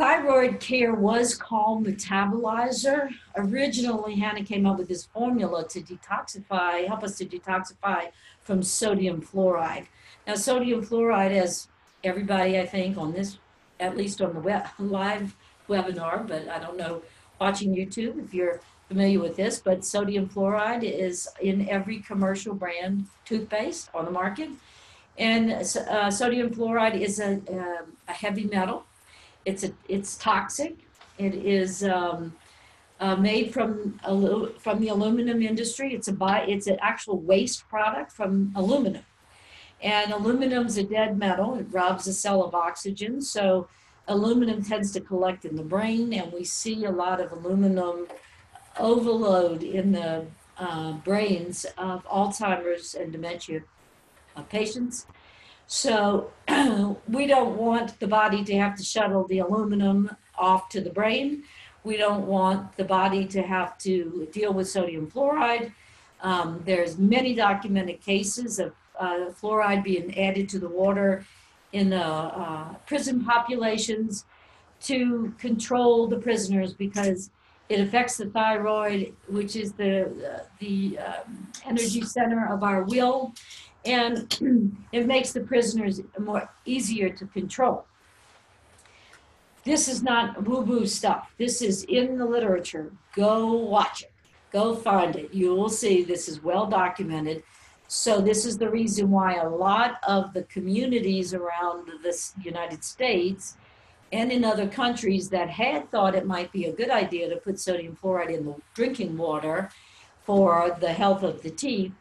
Thyroid care was called metabolizer. Originally, Hanna came up with this formula to detoxify, help us to detoxify from sodium fluoride. Now, sodium fluoride, as everybody I think on this at least on the web, live webinar, but I don't know, watching YouTube if you're familiar with this, but sodium fluoride is in every commercial brand toothpaste on the market. And uh, sodium fluoride is a, uh, a, heavy metal. It's a, it's toxic. It is um, uh, made from from the aluminum industry. It's a by it's an actual waste product from aluminum. And aluminum's a dead metal. It robs a cell of oxygen. So aluminum tends to collect in the brain, and we see a lot of aluminum overload in the uh, brains of Alzheimer's and dementia uh, patients. So we don't want the body to have to shuttle the aluminum off to the brain. We don't want the body to have to deal with sodium fluoride. Um, there's many documented cases of uh, fluoride being added to the water in the uh, prison populations to control the prisoners because It affects the thyroid, which is the, the um, energy center of our will, and it makes the prisoners more easier to control. This is not woo-woo stuff. This is in the literature. Go watch it. Go find it. You will see this is well documented. So this is the reason why a lot of the communities around the United States and in other countries that had thought it might be a good idea to put sodium fluoride in the drinking water for the health of the teeth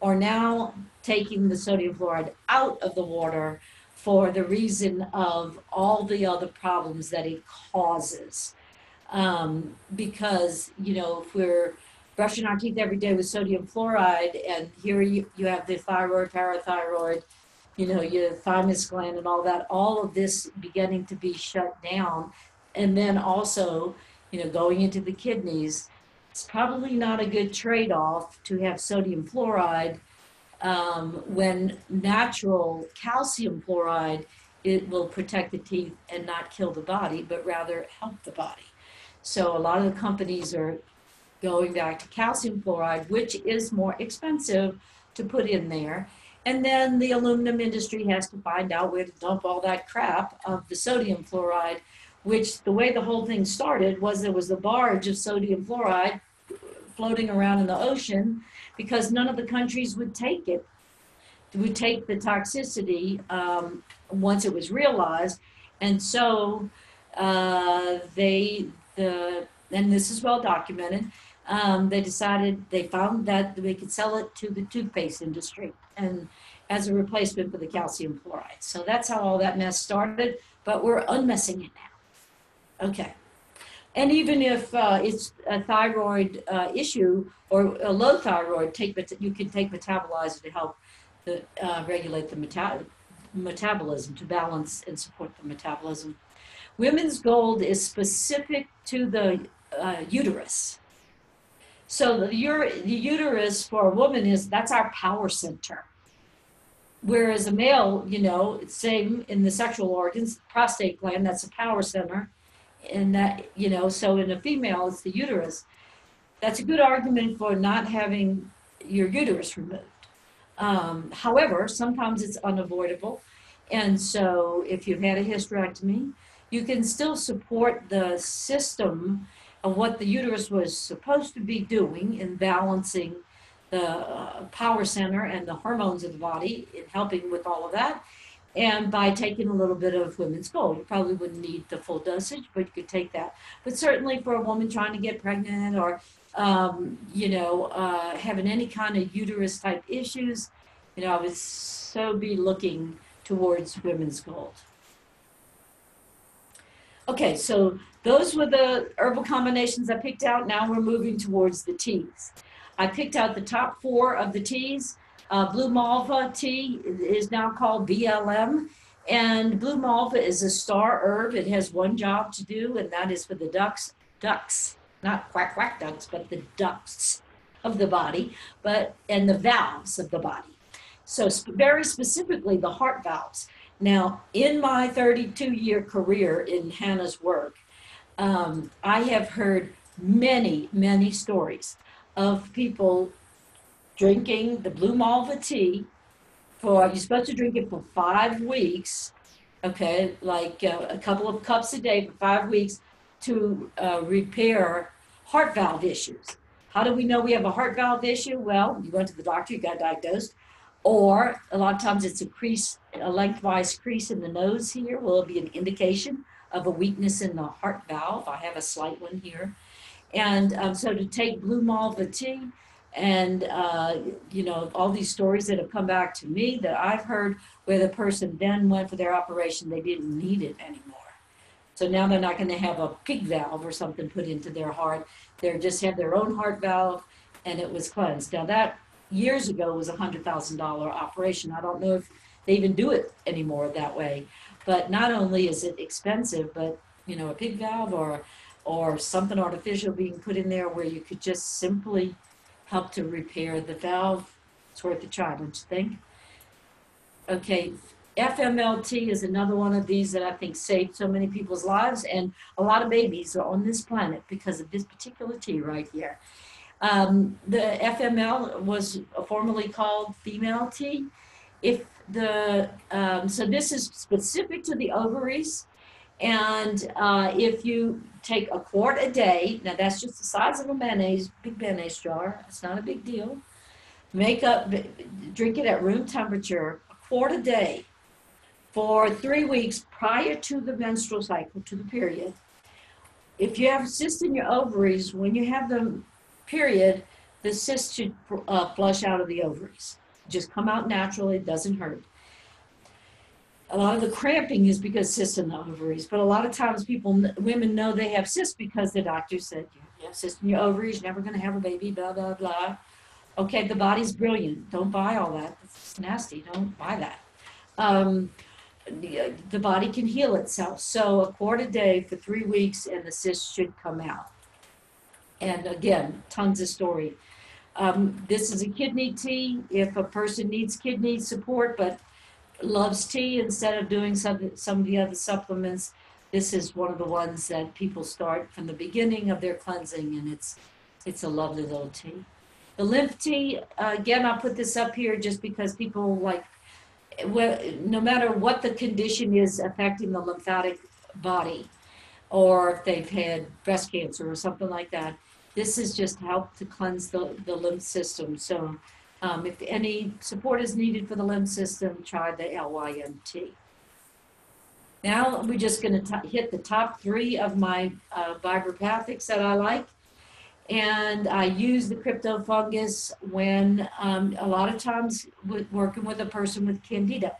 are now taking the sodium fluoride out of the water for the reason of all the other problems that it causes. Um, because, you know, if we're brushing our teeth every day with sodium fluoride, and here you, you have the thyroid, parathyroid, you know, your thymus gland and all that, all of this beginning to be shut down. And then also, you know, going into the kidneys, it's probably not a good trade off to have sodium fluoride um, when natural calcium fluoride it will protect the teeth and not kill the body, but rather help the body. So a lot of the companies are going back to calcium fluoride, which is more expensive to put in there. And then the aluminum industry has to find out where to dump all that crap of the sodium fluoride, which the way the whole thing started was there was a barge of sodium fluoride floating around in the ocean because none of the countries would take it, would take the toxicity um, once it was realized. And so uh, they, the, and this is well documented, um, they decided they found that they could sell it to the toothpaste industry and as a replacement for the calcium fluoride. So that's how all that mess started, but we're unmessing it now. Okay. And even if uh, it's a thyroid uh, issue or a low thyroid, take you can take metabolizer to help the, uh, regulate the meta- metabolism, to balance and support the metabolism. Women's gold is specific to the uh, uterus. So the, the uterus for a woman is that's our power center. Whereas a male, you know, same in the sexual organs, prostate gland, that's a power center. And that, you know, so in a female, it's the uterus. That's a good argument for not having your uterus removed. Um, however, sometimes it's unavoidable. And so if you've had a hysterectomy, you can still support the system of what the uterus was supposed to be doing in balancing the uh, power center and the hormones of the body in helping with all of that. And by taking a little bit of women's gold, you probably wouldn't need the full dosage, but you could take that. But certainly for a woman trying to get pregnant or, um, you know, uh, having any kind of uterus type issues, you know, I would so be looking towards women's gold. Okay, so those were the herbal combinations I picked out. Now we're moving towards the teas. I picked out the top four of the teas. Uh, blue malva tea is now called BLM. And blue malva is a star herb. It has one job to do, and that is for the ducks, ducks, not quack quack ducks, but the ducts of the body, but and the valves of the body. So very specifically, the heart valves. Now, in my 32 year career in Hanna's work, um, I have heard many, many stories of people drinking the blue malva tea for, you're supposed to drink it for five weeks, okay, like uh, a couple of cups a day for five weeks to uh, repair heart valve issues. How do we know we have a heart valve issue? Well, you went to the doctor, you got diagnosed or a lot of times it's a crease, a lengthwise crease in the nose here will be an indication of a weakness in the heart valve. I have a slight one here. And um, so to take blue malva tea and, uh, you know, all these stories that have come back to me that I've heard where the person then went for their operation, they didn't need it anymore. So now they're not going to have a pig valve or something put into their heart. They just have their own heart valve and it was cleansed. Now that years ago was a hundred thousand dollar operation. I don't know if they even do it anymore that way. But not only is it expensive, but you know, a pig valve or or something artificial being put in there where you could just simply help to repair the valve. It's worth a try, don't you think? Okay, FMLT is another one of these that I think saved so many people's lives, and a lot of babies are on this planet because of this particular tea right here. Um, the FML was formerly called female tea. If the um, so this is specific to the ovaries, and uh, if you take a quart a day, now that's just the size of a mayonnaise, big mayonnaise jar. It's not a big deal. Make up, drink it at room temperature, a quart a day, for three weeks prior to the menstrual cycle, to the period. If you have cysts in your ovaries, when you have the period, the cyst should uh, flush out of the ovaries. Just come out naturally, it doesn't hurt. A lot of the cramping is because cysts in the ovaries, but a lot of times people, women know they have cysts because the doctor said, you have cysts in your ovaries, you're never going to have a baby, blah, blah, blah. Okay, the body's brilliant. Don't buy all that. It's nasty. Don't buy that. Um, the, the body can heal itself. So a quart a day for three weeks, and the cyst should come out. And again, tons of story. Um, this is a kidney tea. If a person needs kidney support but loves tea instead of doing some, some of the other supplements, this is one of the ones that people start from the beginning of their cleansing, and it's it's a lovely little tea. The lymph tea, again, I'll put this up here just because people like, well, no matter what the condition is affecting the lymphatic body, or if they've had breast cancer or something like that, this is just help to cleanse the, the lymph system. So um, if any support is needed for the lymph system, try the LYMT. Now we're just going to hit the top three of my uh, vibropathics that I like. And I use the crypto fungus when um, a lot of times with working with a person with candida.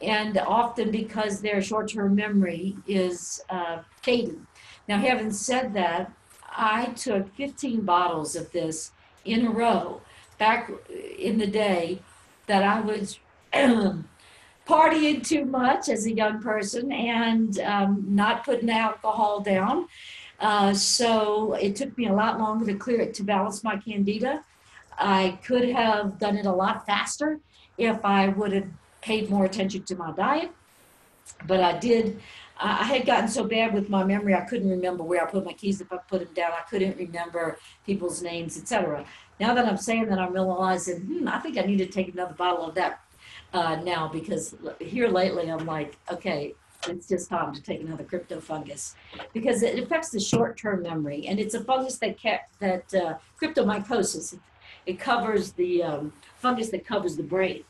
And often because their short term memory is uh, fading. Now, having said that, I took 15 bottles of this in a row back in the day that I was partying too much as a young person and um, not putting alcohol down. Uh, so it took me a lot longer to clear it to balance my candida. I could have done it a lot faster if I would have paid more attention to my diet, but I did I had gotten so bad with my memory, I couldn't remember where I put my keys if I put them down. I couldn't remember people's names, etc. Now that I'm saying that, I'm realizing, hmm, I think I need to take another bottle of that uh, now because here lately I'm like, okay, it's just time to take another crypto fungus because it affects the short-term memory and it's a fungus that kept that uh, cryptomycosis. It, covers the um, fungus that covers the brain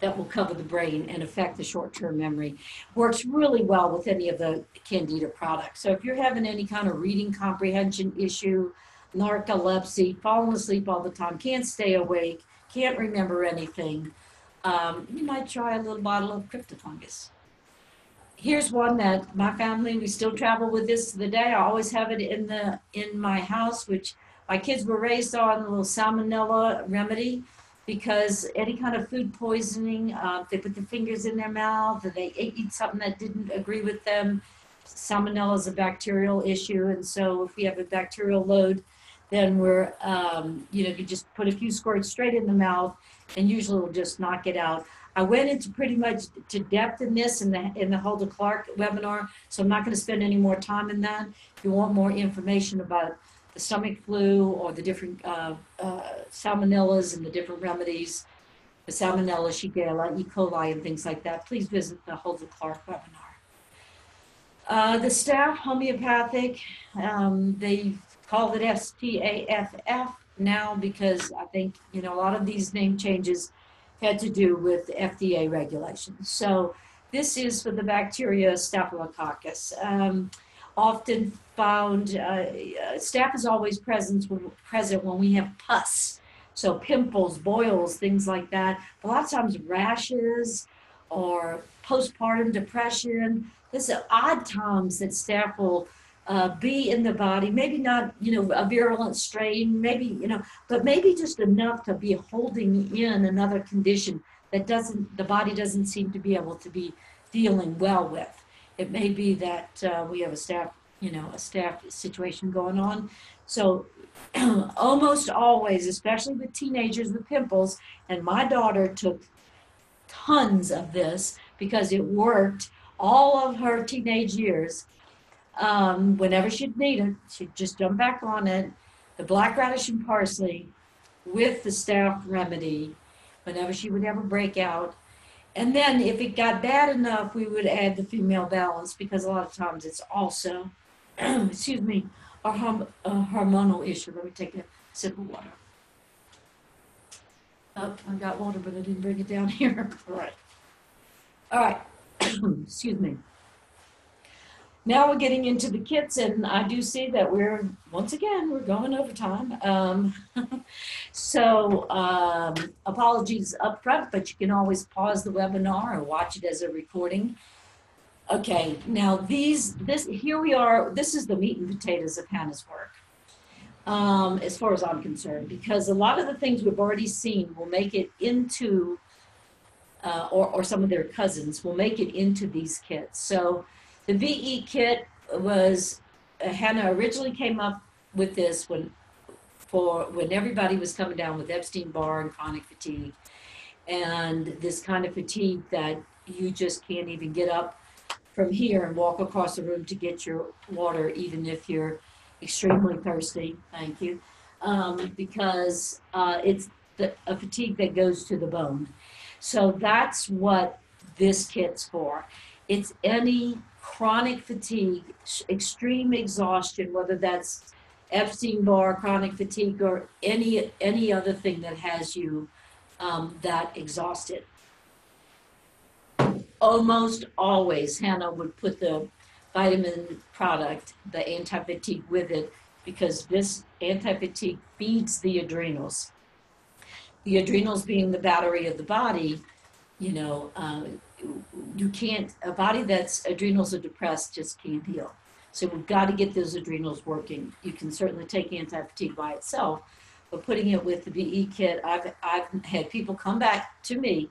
that will cover the brain and affect the short-term memory. Works really well with any of the Candida products. So if you're having any kind of reading comprehension issue, narcolepsy, falling asleep all the time, can't stay awake, can't remember anything, um, you might try a little bottle of cryptofungus. Here's one that my family, we still travel with this to the day. I always have it in the in my house, which my kids were raised on, a little salmonella remedy because any kind of food poisoning, uh, they put their fingers in their mouth, or they eat something that didn't agree with them. Salmonella is a bacterial issue, and so if we have a bacterial load, then we're, um, you know, you just put a few squirts straight in the mouth, and usually we'll just knock it out. I went into pretty much to depth in this in the in the Hulda Clark webinar, so I'm not going to spend any more time in that. If you want more information about the stomach flu or the different uh, uh, salmonellas and the different remedies, the salmonella, shigella, E. coli, and things like that, please visit the Hulda Clark webinar. Uh, the staff homeopathic, um, they call it STAFF now because I think you know a lot of these name changes had to do with FDA regulations. So this is for the bacteria Staphylococcus. Um, often found, uh, uh, staph is always present, when, present when we have pus. So pimples, boils, things like that. A lot of times rashes or postpartum depression. This are odd times that staph will uh, be in the body. Maybe not, you know, a virulent strain, maybe, you know, but maybe just enough to be holding in another condition that doesn't, the body doesn't seem to be able to be dealing well with. It may be that uh, we have a staph, you know, a staph situation going on. So almost always, especially with teenagers with pimples, and my daughter took tons of this because it worked all of her teenage years. Um, whenever she'd need it, she'd just jump back on it. The black radish and parsley with the staff remedy whenever she would have a breakout. And then if it got bad enough, we would add the female balance because a lot of times it's also, excuse me, a, horm- a hormonal issue. Let me take a sip of water. Oh, I got water, but I didn't bring it down here. All right. All right. excuse me. Now we're getting into the kits, and I do see that we're once again we're going overtime. Um, so um, apologies up front, but you can always pause the webinar or watch it as a recording. Okay, now these this here we are. This is the meat and potatoes of Hanna's work, um, as far as I'm concerned, because a lot of the things we've already seen will make it into, uh, or or some of their cousins will make it into these kits. So the VE kit was uh, Hanna originally came up with this when for when everybody was coming down with Epstein Barr and chronic fatigue, and this kind of fatigue that you just can't even get up from here and walk across the room to get your water, even if you're extremely thirsty. Thank you, um, because uh, it's the, a fatigue that goes to the bone. So that's what this kit's for. It's any chronic fatigue, extreme exhaustion, whether that's Epstein Barr, chronic fatigue, or any any other thing that has you um, that exhausted. Almost always, Hanna would put the vitamin product, the anti-fatigue, with it because this anti-fatigue feeds the adrenals. The adrenals being the battery of the body, you know, uh, you can't, a body that's adrenals are depressed just can't heal. So we've got to get those adrenals working. You can certainly take anti-fatigue by itself, but putting it with the BE kit, I've, I've had people come back to me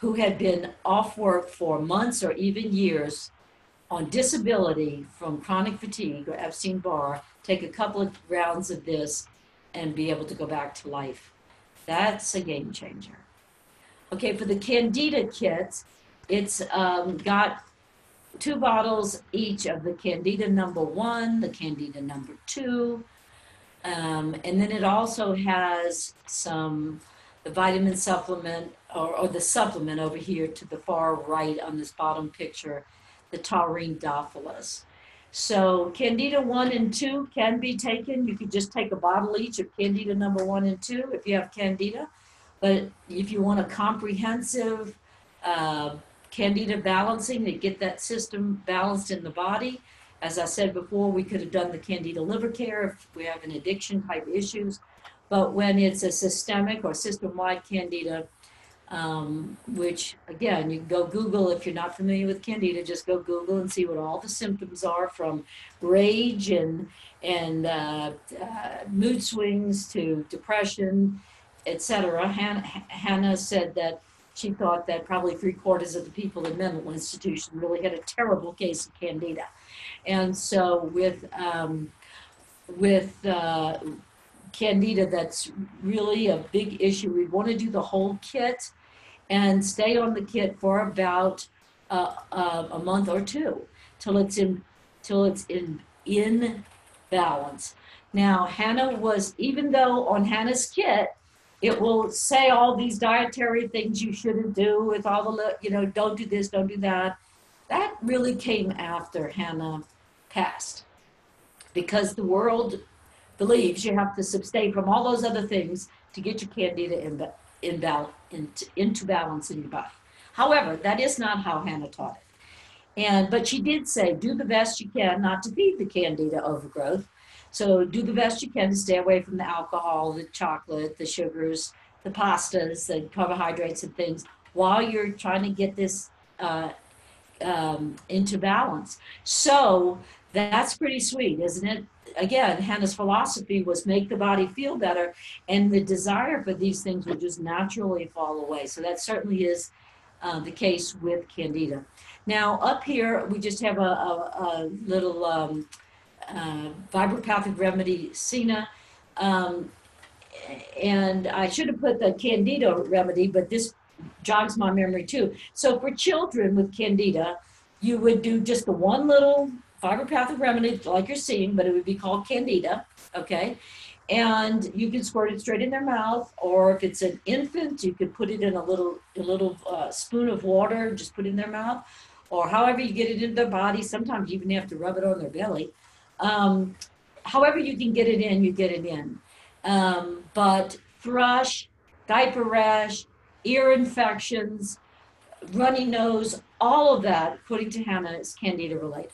who had been off work for months or even years on disability from chronic fatigue or Epstein Barr, take a couple of rounds of this and be able to go back to life. That's a game changer. Okay, for the Candida kits, it's um, got two bottles each of the Candida number one, the Candida number two, um, and then it also has some the vitamin supplement or, or, the supplement over here to the far right on this bottom picture, the taurine. So Candida one and two can be taken. You could just take a bottle each of Candida number one and two if you have Candida. But if you want a comprehensive uh, candida balancing to get that system balanced in the body. As I said before, we could have done the candida liver care if we have an addiction type issues. But when it's a systemic or system wide candida, um, which again, you can go Google if you're not familiar with candida, just go Google and see what all the symptoms are from rage and, and uh, uh, mood swings to depression, etc. Hanna, Hanna said that she thought that probably three quarters of the people in mental institution really had a terrible case of candida. And so with, um, with uh, candida, that's really a big issue. We want to do the whole kit and stay on the kit for about uh, uh, a month or two till it's in till it's in in balance. Now Hanna was even though on Hanna's kit it will say all these dietary things you shouldn't do with all the, you know, don't do this, don't do that. That really came after Hanna passed because the world believes you have to abstain from all those other things to get your candida in, in, into, into balance in your body. However, that is not how Hanna taught it. And but she did say, do the best you can not to feed the candida overgrowth, so do the best you can to stay away from the alcohol, the chocolate, the sugars, the pastas, the carbohydrates and things while you're trying to get this uh, um, into balance. So that's pretty sweet, isn't it? Again, Hanna's philosophy was make the body feel better, and the desire for these things would just naturally fall away. So that certainly is uh, the case with Candida. Now, up here, we just have a, a, a little um, uh, vibropathic remedy Sina. Um, and I should have put the Candida remedy, but this jogs my memory too. So for children with candida, you would do just the one little vibropathic remedy like you're seeing, but it would be called candida, okay? And you can squirt it straight in their mouth, or if it's an infant, you could put it in a little a little uh, spoon of water, just put it in their mouth, or however you get it into their body. Sometimes you even have to rub it on their belly. Um, however you can get it in, you get it in. Um, but thrush, diaper rash, ear infections, runny nose, all of that, according to Hanna, is candida related.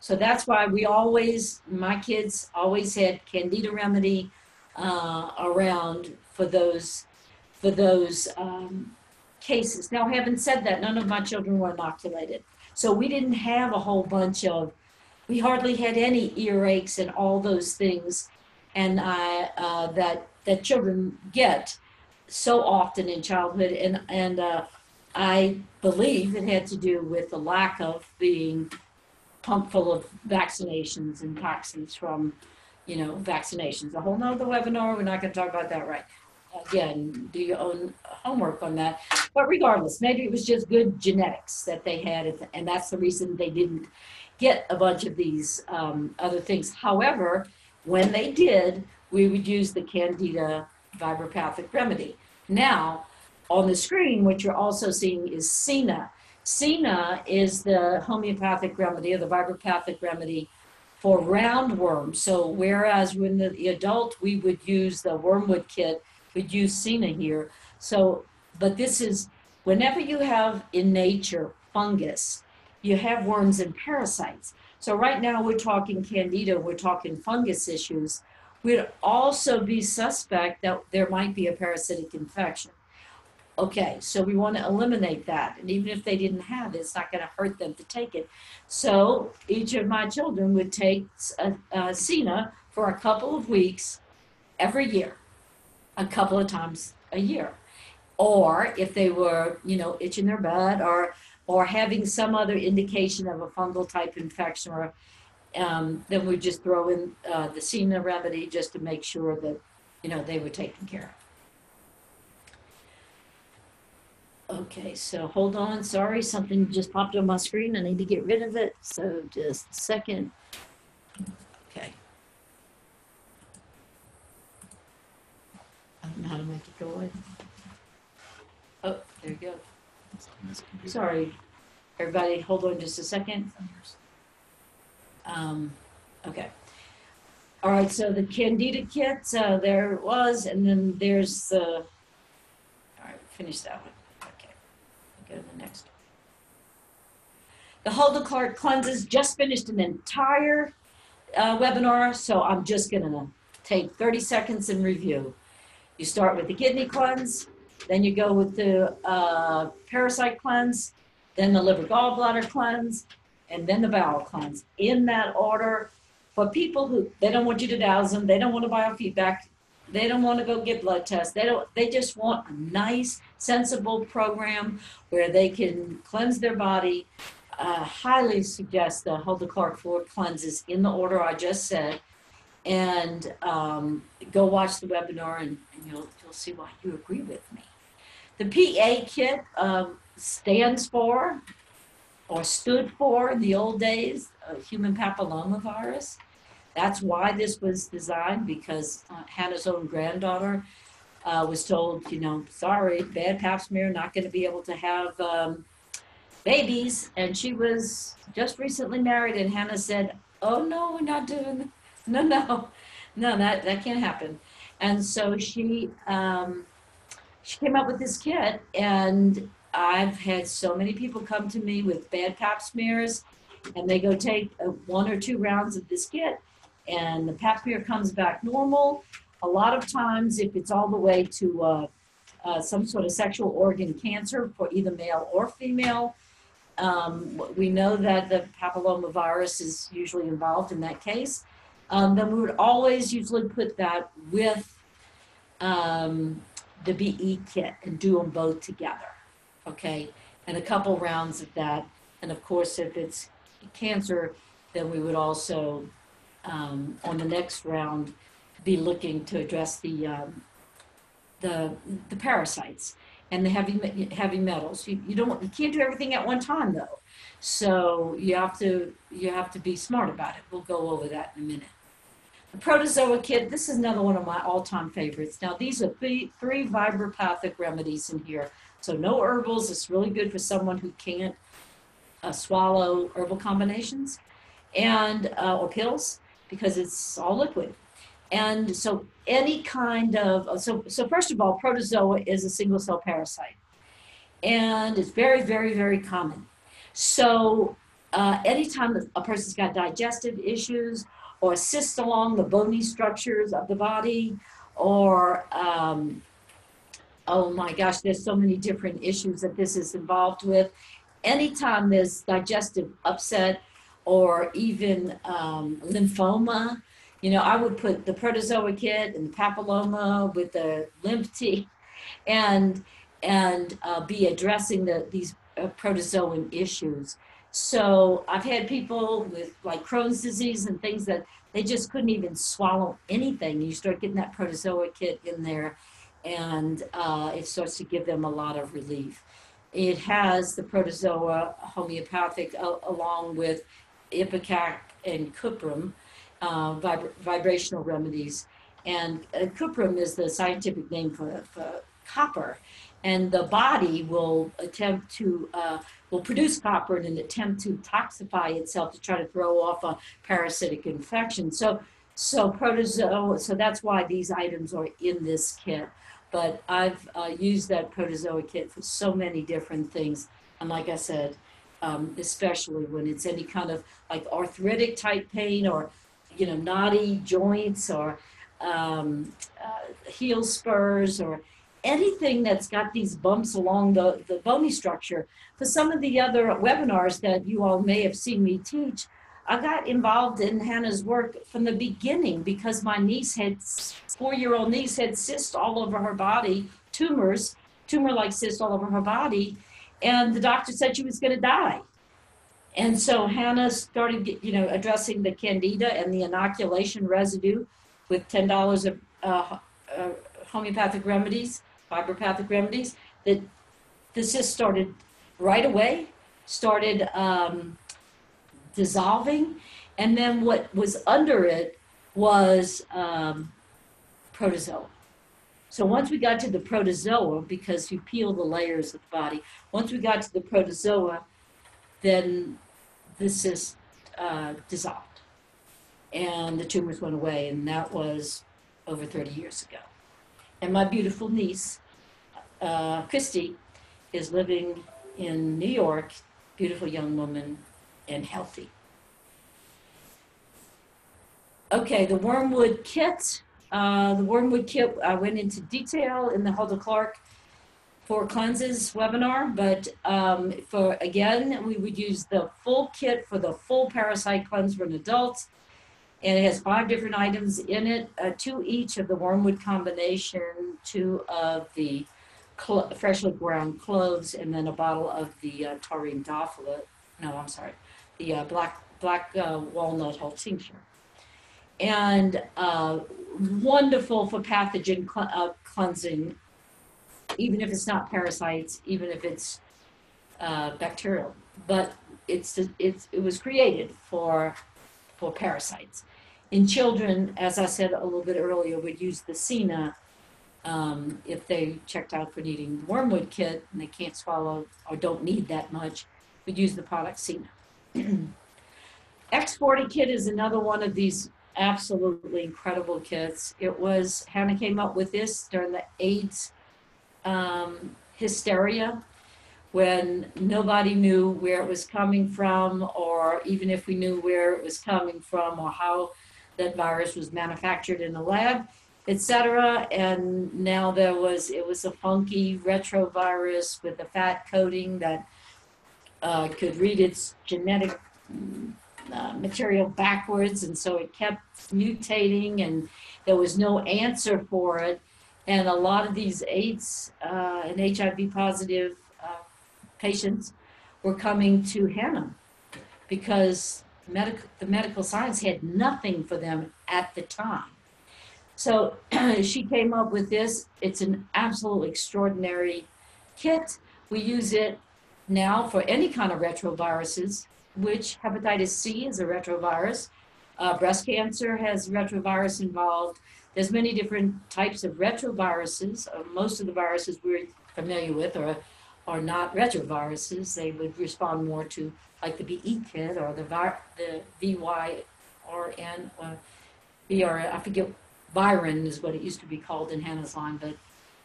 So that's why we always, my kids always had candida remedy uh, around for those for those um, cases. Now, having said that, none of my children were inoculated, so we didn't have a whole bunch of. We hardly had any earaches and all those things, and I uh, that that children get so often in childhood, and and uh, I believe it had to do with the lack of being pumped full of vaccinations and toxins from, you know, vaccinations. A whole nother webinar. We're not going to talk about that right. Again, do your own homework on that. But regardless, maybe it was just good genetics that they had, and that's the reason they didn't get a bunch of these um, other things. However, when they did, we would use the Candida vibropathic remedy. Now, on the screen, what you're also seeing is Cena. Cena is the homeopathic remedy or the vibropathic remedy for roundworm. So whereas when the, the adult we would use the wormwood kit, we'd use Cena here. So, but this is whenever you have in nature fungus, you have worms and parasites. So right now we're talking candida, we're talking fungus issues. We'd also be suspect that there might be a parasitic infection. Okay, so we want to eliminate that. And even if they didn't have it, it's not going to hurt them to take it. So each of my children would take a, Cena for a couple of weeks every year, a couple of times a year. Or if they were, you know, itching their butt or or having some other indication of a fungal type infection, or um, then we'd just throw in uh, the Cena remedy just to make sure that, you know, they were taken care of. Okay, so hold on, sorry, something just popped on my screen, I need to get rid of it, so just a second. Okay. I don't know how to make it go away. Oh, there you go. Sorry, everybody, hold on just a second. Um, okay. All right, so the Candida kit, uh, there it was, and then there's the, all right, finish that one. Go to the next. The cleanses just finished an entire uh, webinar, so I'm just gonna take 30 seconds and review. You start with the kidney cleanse, then you go with the uh, parasite cleanse, then the liver gallbladder cleanse, and then the bowel cleanse in that order. For people who they don't want you to douse them, they don't want to biofeedback, they don't want to go get blood tests. They don't. They just want a nice, sensible program where they can cleanse their body. Uh, highly suggest the Hulda Clark Four cleanses in the order I just said, and um, go watch the webinar, and, and, you'll you'll see why you agree with me. The PA kit um, stands for or stood for in the old days, uh, human papillomavirus. That's why this was designed because uh, Hanna's own granddaughter uh, was told, you know, sorry, bad pap smear, not going to be able to have um, babies. And she was just recently married, and Hanna said, oh, no, we're not doing that. No, no, no, that, that can't happen. And so she, um, she came up with this kit, and I've had so many people come to me with bad pap smears, and they go take a, one or two rounds of this kit, and the pap smear comes back normal. A lot of times, if it's all the way to uh, uh, some sort of sexual organ cancer for either male or female, um, we know that the papillomavirus is usually involved in that case. Um, then we would always usually put that with um, the BE kit and do them both together okay? And a couple rounds of that. And of course, if it's cancer, then we would also, um, on the next round, be looking to address the, um, the, the parasites. and the heavy heavy metals. You, you don't you can't do everything at one time though, so you have to you have to be smart about it. We'll go over that in a minute. The protozoa kit. This is another one of my all-time favorites. Now these are three, three vibropathic remedies in here. So no herbals. It's really good for someone who can't uh, swallow herbal combinations and uh, or pills because it's all liquid. And so any kind of so so first of all, protozoa is a single cell parasite, and it's very very very common. So uh, anytime a person's got digestive issues or cysts along the bony structures of the body, or um, oh my gosh, there's so many different issues that this is involved with. Anytime there's digestive upset or even um, lymphoma, you know, I would put the protozoa kit and the papilloma with the lymph T and and uh, be addressing the, these uh, protozoan issues. So I've had people with like Crohn's disease and things that they just couldn't even swallow anything. You start getting that protozoa kit in there, and uh, it starts to give them a lot of relief. It has the protozoa homeopathic uh, along with ipecac and cuprum, uh, vib- vibrational remedies. And uh, cuprum is the scientific name for, for copper. And the body will attempt to, uh, will produce copper in an attempt to toxify itself to try to throw off a parasitic infection. So, so protozoa, so that's why these items are in this kit. But I've uh, used that protozoa kit for so many different things. And like I said, um, especially when it's any kind of like arthritic type pain or you know knotty joints or um, uh, heel spurs or anything that's got these bumps along the, the bony structure. For some of the other webinars that you all may have seen me teach, I got involved in Hanna's work from the beginning because my niece had, four year old niece had cysts all over her body, tumors, tumor like cysts all over her body and the doctor said she was going to die. And so Hanna started, you know, addressing the candida and the inoculation residue with ten dollars of uh, uh, homeopathic remedies, vibropathic remedies. That the cyst started right away, started um, dissolving, and then what was under it was um, protozoa. So once we got to the protozoa, because you peel the layers of the body, once we got to the protozoa, then this is uh, dissolved. And the tumors went away, and that was over 30 years ago. And my beautiful niece, uh, Christy, is living in New York, beautiful young woman, and healthy. Okay, the wormwood kit uh, the wormwood kit, I went into detail in the Hulda Clark for cleanses webinar, but um, for again, we would use the full kit for the full parasite cleanse for an adult. And it has five different items in it, uh, two each of the wormwood combination, two of the freshly ground cloves, and then a bottle of the uh, taurine dophyllate. No, I'm sorry, the uh, black black uh, walnut hull tincture and uh, wonderful for pathogen cl- uh, cleansing, even if it's not parasites, even if it's uh, bacterial. But it's, it's it was created for for parasites. In children, as I said a little bit earlier, would use the Sena um, if they checked out for needing wormwood kit and they can't swallow or don't need that much, would use the product Sena. X40 kit is another one of these absolutely incredible kits. It was, Hanna came up with this during the AIDS um, hysteria when nobody knew where it was coming from, or even if we knew where it was coming from or how that virus was manufactured in a lab, etc. And now there was, it was a funky retrovirus with a fat coating that uh, could read its genetic uh, material backwards, and so it kept mutating, and there was no answer for it. And a lot of these AIDS uh, and HIV positive uh, patients were coming to Hanna because medical, the medical science had nothing for them at the time. So she came up with this. It's an absolutely extraordinary kit. We use it now for any kind of retroviruses, which hepatitis C is a retrovirus. Uh, breast cancer has retrovirus involved. There's many different types of retroviruses. Uh, most of the viruses we're familiar with are, are not retroviruses. They would respond more to like the BE kit or the, vi- the VYRN or VR, I forget, Viren is what it used to be called in Hanna's line, but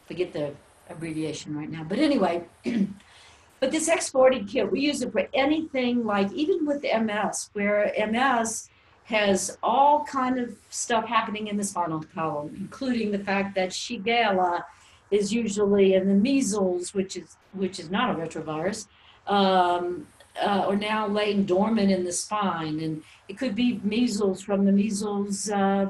forget the abbreviation right now. But anyway, but this X40 kit, we use it for anything like even with MS, where MS has all kind of stuff happening in the spinal column, including the fact that Shigella is usually in the measles, which is which is not a retrovirus, um, uh, or now laying dormant in the spine, and it could be measles from the measles uh,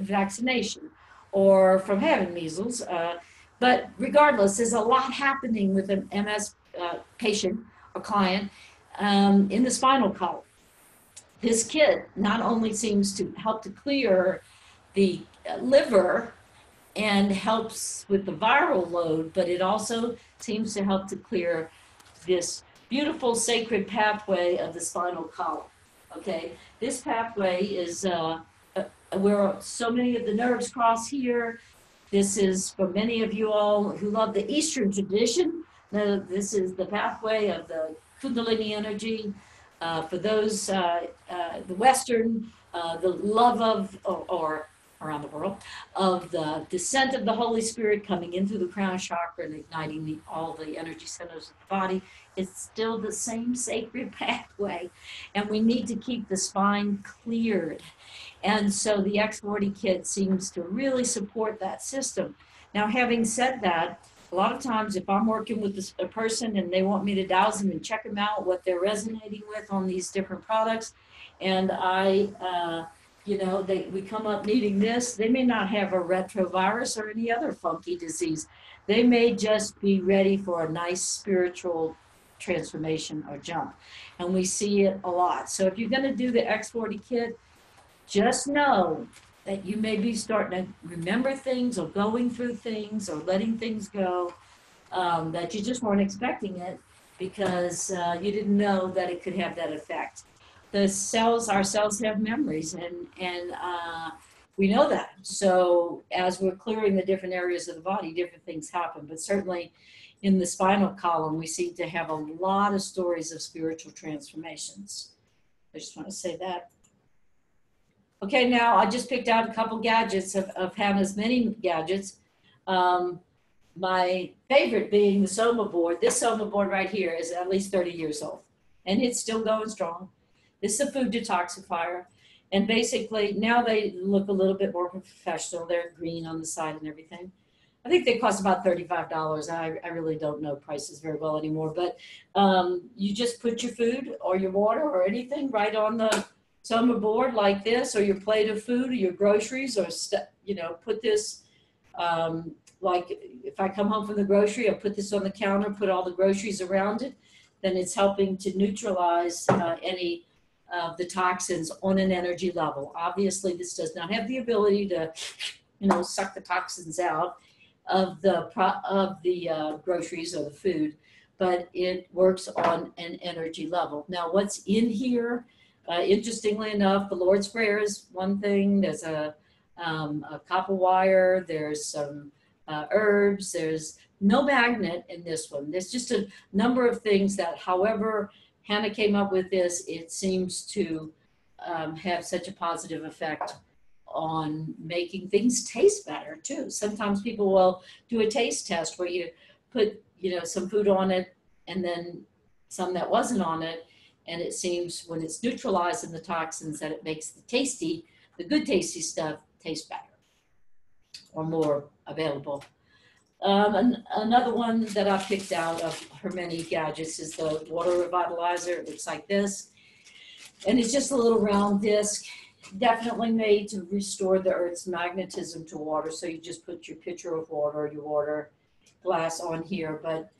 vaccination, or from having measles. Uh, but regardless, there's a lot happening with an MS uh, patient or client um, in the spinal column this kit not only seems to help to clear the liver and helps with the viral load, but it also seems to help to clear this beautiful sacred pathway of the spinal column. Okay, this pathway is uh, uh, where so many of the nerves cross here. This is for many of you all who love the Eastern tradition. This is the pathway of the Kundalini energy, uh, for those, uh, uh, the Western, uh, the love of, or, or, around the world, of the descent of the Holy Spirit coming into the crown chakra and igniting the, all the energy centers of the body, it's still the same sacred pathway. And we need to keep the spine cleared. And so the X40 kit seems to really support that system. Now, having said that, a lot of times if I'm working with a person and they want me to douse them and check them out, what they're resonating with on these different products, and I, uh, you know, they, we come up needing this, they may not have a retrovirus or any other funky disease. They may just be ready for a nice spiritual transformation or jump. And we see it a lot. So if you're going to do the X40 kit, just know that you may be starting to remember things or going through things or letting things go um, that you just weren't expecting it because uh, you didn't know that it could have that effect. The cells, our cells have memories, and and uh, we know that. So as we're clearing the different areas of the body, different things happen. But certainly, in the spinal column, we seem to have a lot of stories of spiritual transformations. I just want to say that. Okay, now I just picked out a couple gadgets of, of Hanna's many gadgets. Um, my favorite being the Soma board. This Soma board right here is at least 30 years old and it's still going strong. This is a food detoxifier. And basically, now they look a little bit more professional. They're green on the side and everything. I think they cost about $35. I, I really don't know prices very well anymore, but um, you just put your food or your water or anything right on the Soma board like this or your plate of food or your groceries or you know put this um, like if i come home from the grocery i put this on the counter put all the groceries around it then it's helping to neutralize uh, any of the toxins on an energy level. Obviously this does not have the ability to you know suck the toxins out of the of the uh, groceries or the food but it works on an energy level. Now what's in here uh, interestingly enough, the Lord's Prayer is one thing. There's a, um, a copper wire. There's some uh, herbs. There's no magnet in this one. There's just a number of things that, however, Hanna came up with this, it seems to um, have such a positive effect on making things taste better too. Sometimes people will do a taste test where you put, you know, some food on it and then some that wasn't on it and it seems when it's neutralizing the toxins that it makes the tasty, the good tasty stuff taste better or more available. Um, another one that I picked out of her many gadgets is the water revitalizer. It looks like this. And it's just a little round disc, definitely made to restore the earth's magnetism to water. So you just put your pitcher of water, your water glass on here. But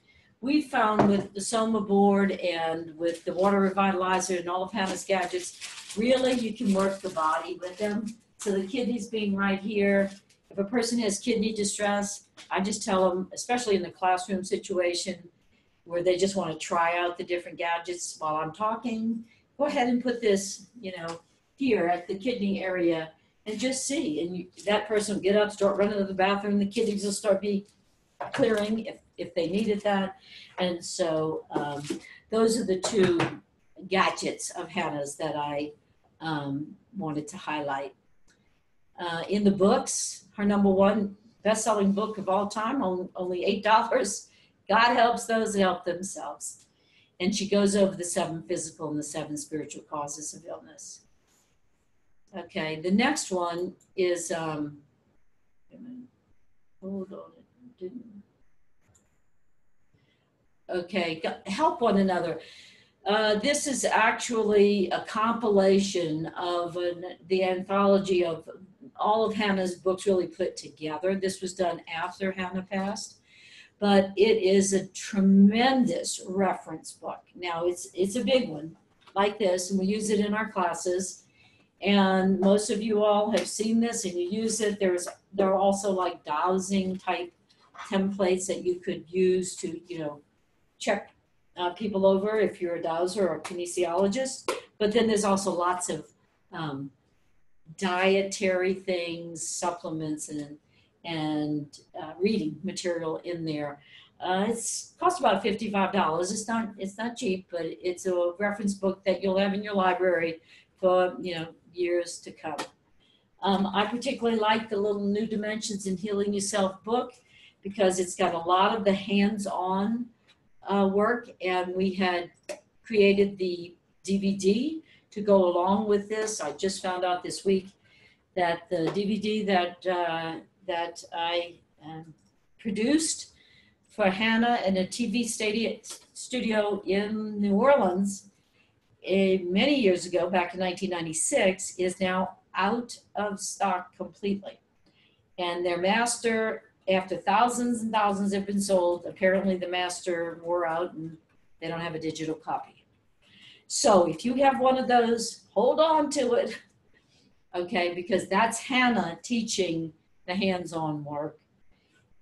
we found with the Soma board and with the water revitalizer and all of Hanna's gadgets, really you can work the body with them. So the kidneys being right here, if a person has kidney distress, I just tell them, especially in the classroom situation where they just want to try out the different gadgets while I'm talking, go ahead and put this, you know, here at the kidney area and just see. And you, that person will get up, start running to the bathroom, the kidneys will start be clearing if, if they needed that. And so um, those are the two gadgets of Hanna's that I um, wanted to highlight. Uh, in the books, her number one best-selling book of all time, on, only eight dollars. God helps those that help themselves, and she goes over the seven physical and the seven spiritual causes of illness. Okay, the next one is um, hold on, didn't. Okay, help one another. Uh, this is actually a compilation of an, the anthology of all of Hanna's books really put together. This was done after Hanna passed, but it is a tremendous reference book. Now it's it's a big one like this, and we use it in our classes. And most of you all have seen this and you use it. There's there are also like dowsing type templates that you could use to you know check uh, people over if you're a dowser or a kinesiologist. But then there's also lots of um, dietary things, supplements, and and uh, reading material in there. Uh, it's cost about fifty-five dollars. It's not it's not cheap, but it's a reference book that you'll have in your library for you know years to come. Um, I particularly like the little New Dimensions in Healing Yourself book because it's got a lot of the hands-on uh, work, and we had created the DVD to go along with this. I just found out this week that the DVD that uh, that I um, produced for Hanna in a TV stadia, studio in New Orleans uh, many years ago, back in 1996, is now out of stock completely. And their master, after thousands and thousands have been sold, apparently the master wore out and they don't have a digital copy. So if you have one of those, hold on to it, okay, because that's Hanna teaching the hands-on work.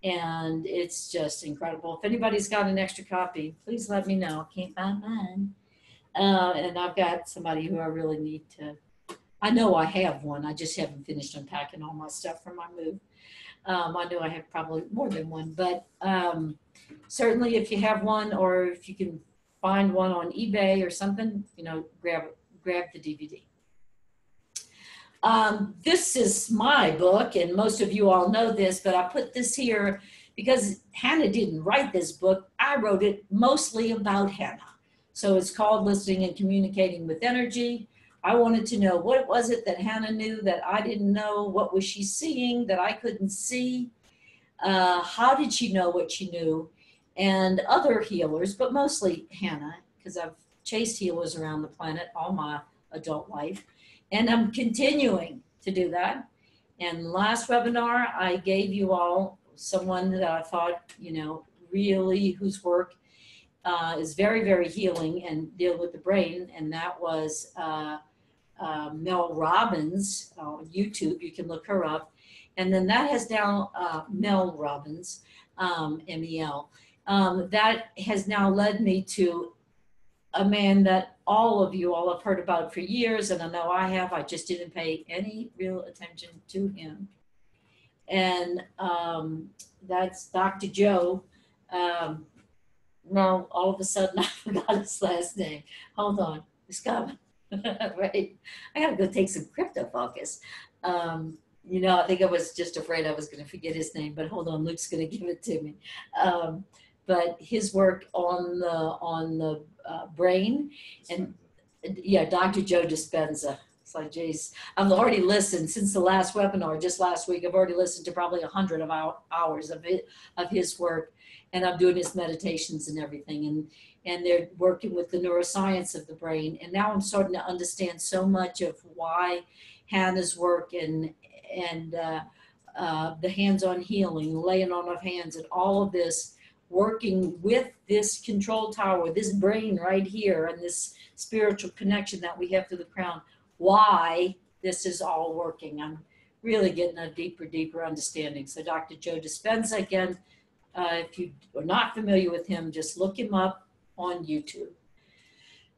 And it's just incredible. If anybody's got an extra copy, please let me know. I can't find mine. Uh, and I've got somebody who I really need to, I know I have one. I just haven't finished unpacking all my stuff from my move. Um, I know I have probably more than one, but um, certainly if you have one or if you can find one on eBay or something, you know, grab grab the DVD. Um, this is my book, and most of you all know this, but I put this here because Hanna didn't write this book. I wrote it mostly about Hanna. So it's called Listening and Communicating with Energy. I wanted to know what was it that Hanna knew that I didn't know? What was she seeing that I couldn't see? Uh, how did she know what she knew? and other healers, but mostly Hanna, because I've chased healers around the planet all my adult life. And I'm continuing to do that. And last webinar, I gave you all someone that I thought, you know, really whose work uh, is very, very healing and deal with the brain. And that was uh, uh, Mel Robbins on YouTube. You can look her up. And then that has now uh, Mel Robbins, um, M-E-L um, that has now led me to a man that all of you all have heard about for years, and I know I have. I just didn't pay any real attention to him. And um, that's Dr. Joe. Um, now, all of a sudden, I forgot his last name. Hold on. It's coming. right? I got to go take some crypto focus. Um, you know, I think I was just afraid I was going to forget his name, but hold on, Luke's going to give it to me. Um, but his work on the on the uh, brain and yeah, Dr. Joe Dispenza. It's like, geez, I've already listened since the last webinar, just last week. I've already listened to probably a hundred of hours of it of his work, and I'm doing his meditations and everything. And and they're working with the neuroscience of the brain. And now I'm starting to understand so much of why Hanna's work and and uh, uh, the hands-on healing, laying on of hands, and all of this working with this control tower, this brain right here, and this spiritual connection that we have to the crown, why this is all working. I'm really getting a deeper, deeper understanding. So Dr. Joe Dispenza, again, uh, if you are not familiar with him, just look him up on YouTube.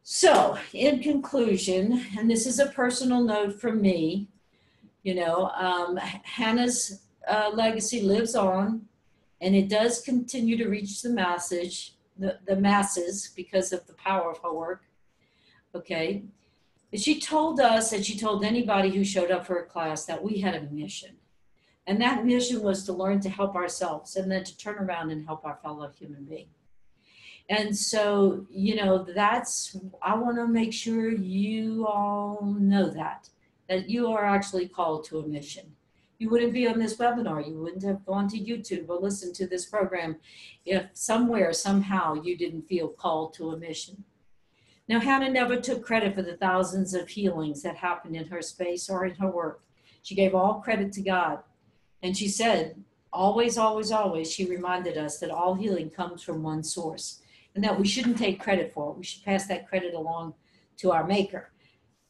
So, in conclusion, and this is a personal note from me, you know, um, Hanna's uh, legacy lives on, and it does continue to reach the message, the, the masses, because of the power of her work. Okay, but she told us, and she told anybody who showed up for a class, that we had a mission. And that mission was to learn to help ourselves and then to turn around and help our fellow human being. And so, you know, that's, I want to make sure you all know that, that you are actually called to a mission. You wouldn't be on this webinar. You wouldn't have gone to YouTube or listened to this program if somewhere, somehow, you didn't feel called to a mission. Now, Hanna never took credit for the thousands of healings that happened in her space or in her work. She gave all credit to God. And she said, always, always, always, she reminded us that all healing comes from one source that we shouldn't take credit for it. We should pass that credit along to our maker.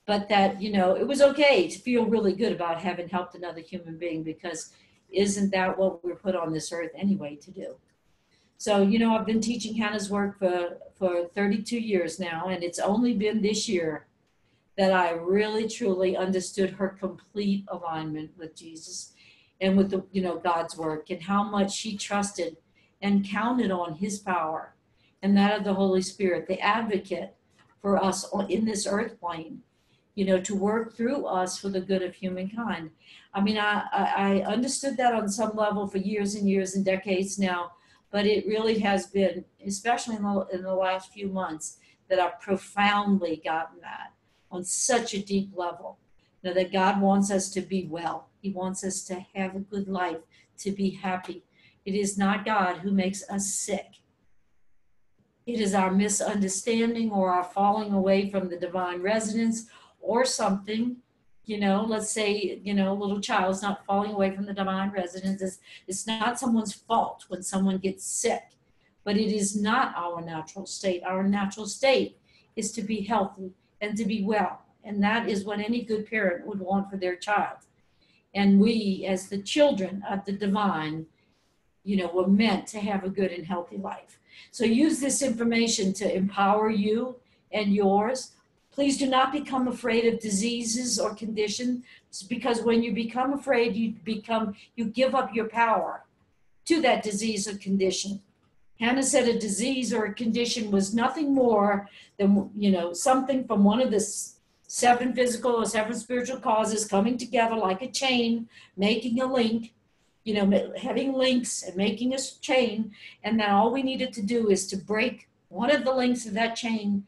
But that, you know, it was okay to feel really good about having helped another human being because isn't that what we're put on this earth anyway to do? So, you know, I've been teaching Hanna's work for, for 32 years now, and it's only been this year that I really truly understood her complete alignment with Jesus and with the, you know, God's work and how much she trusted and counted on his power and that of the Holy Spirit, the advocate for us in this earth plane, you know, to work through us for the good of humankind. I mean, I, I understood that on some level for years and years and decades now but it really has been, especially in the, in the last few months, that I've profoundly gotten that on such a deep level. You know, that God wants us to be well. He wants us to have a good life, to be happy. It is not God who makes us sick. It is our misunderstanding or our falling away from the divine residence or something you know let's say you know a little child is not falling away from the divine residence it's, it's not someone's fault when someone gets sick but it is not our natural state. Our natural state is to be healthy and to be well and that is what any good parent would want for their child. And we as the children of the divine you know were meant to have a good and healthy life so use this information to empower you and yours Please do not become afraid of diseases or conditions because when you become afraid, you become, you give up your power to that disease or condition. Hanna said a disease or a condition was nothing more than, you know, something from one of the seven physical or seven spiritual causes coming together like a chain, making a link, you know, having links and making a chain. And then all we needed to do is to break one of the links of that chain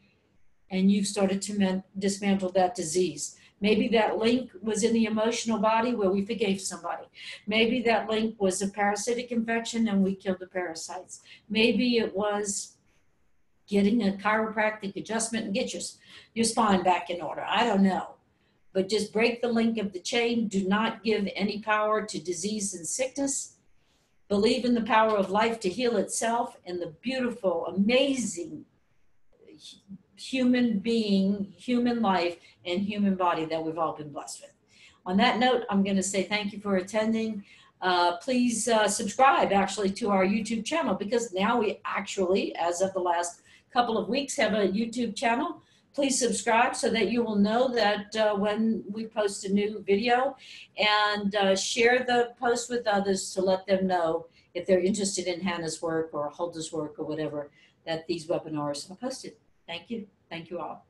and you've started to man- dismantle that disease. Maybe that link was in the emotional body where we forgave somebody. Maybe that link was a parasitic infection and we killed the parasites. Maybe it was getting a chiropractic adjustment and get your, your spine back in order. I don't know. But just break the link of the chain. Do not give any power to disease and sickness. Believe in the power of life to heal itself and the beautiful, amazing human being, human life, and human body that we've all been blessed with. On that note, I'm going to say thank you for attending. Uh, please uh, subscribe actually to our YouTube channel because now we actually, as of the last couple of weeks, have a YouTube channel. Please subscribe so that you will know that uh, when we post a new video and uh, share the post with others to let them know if they're interested in Hanna's work or Hulda's work or whatever that these webinars are posted. Thank you. Thank you all.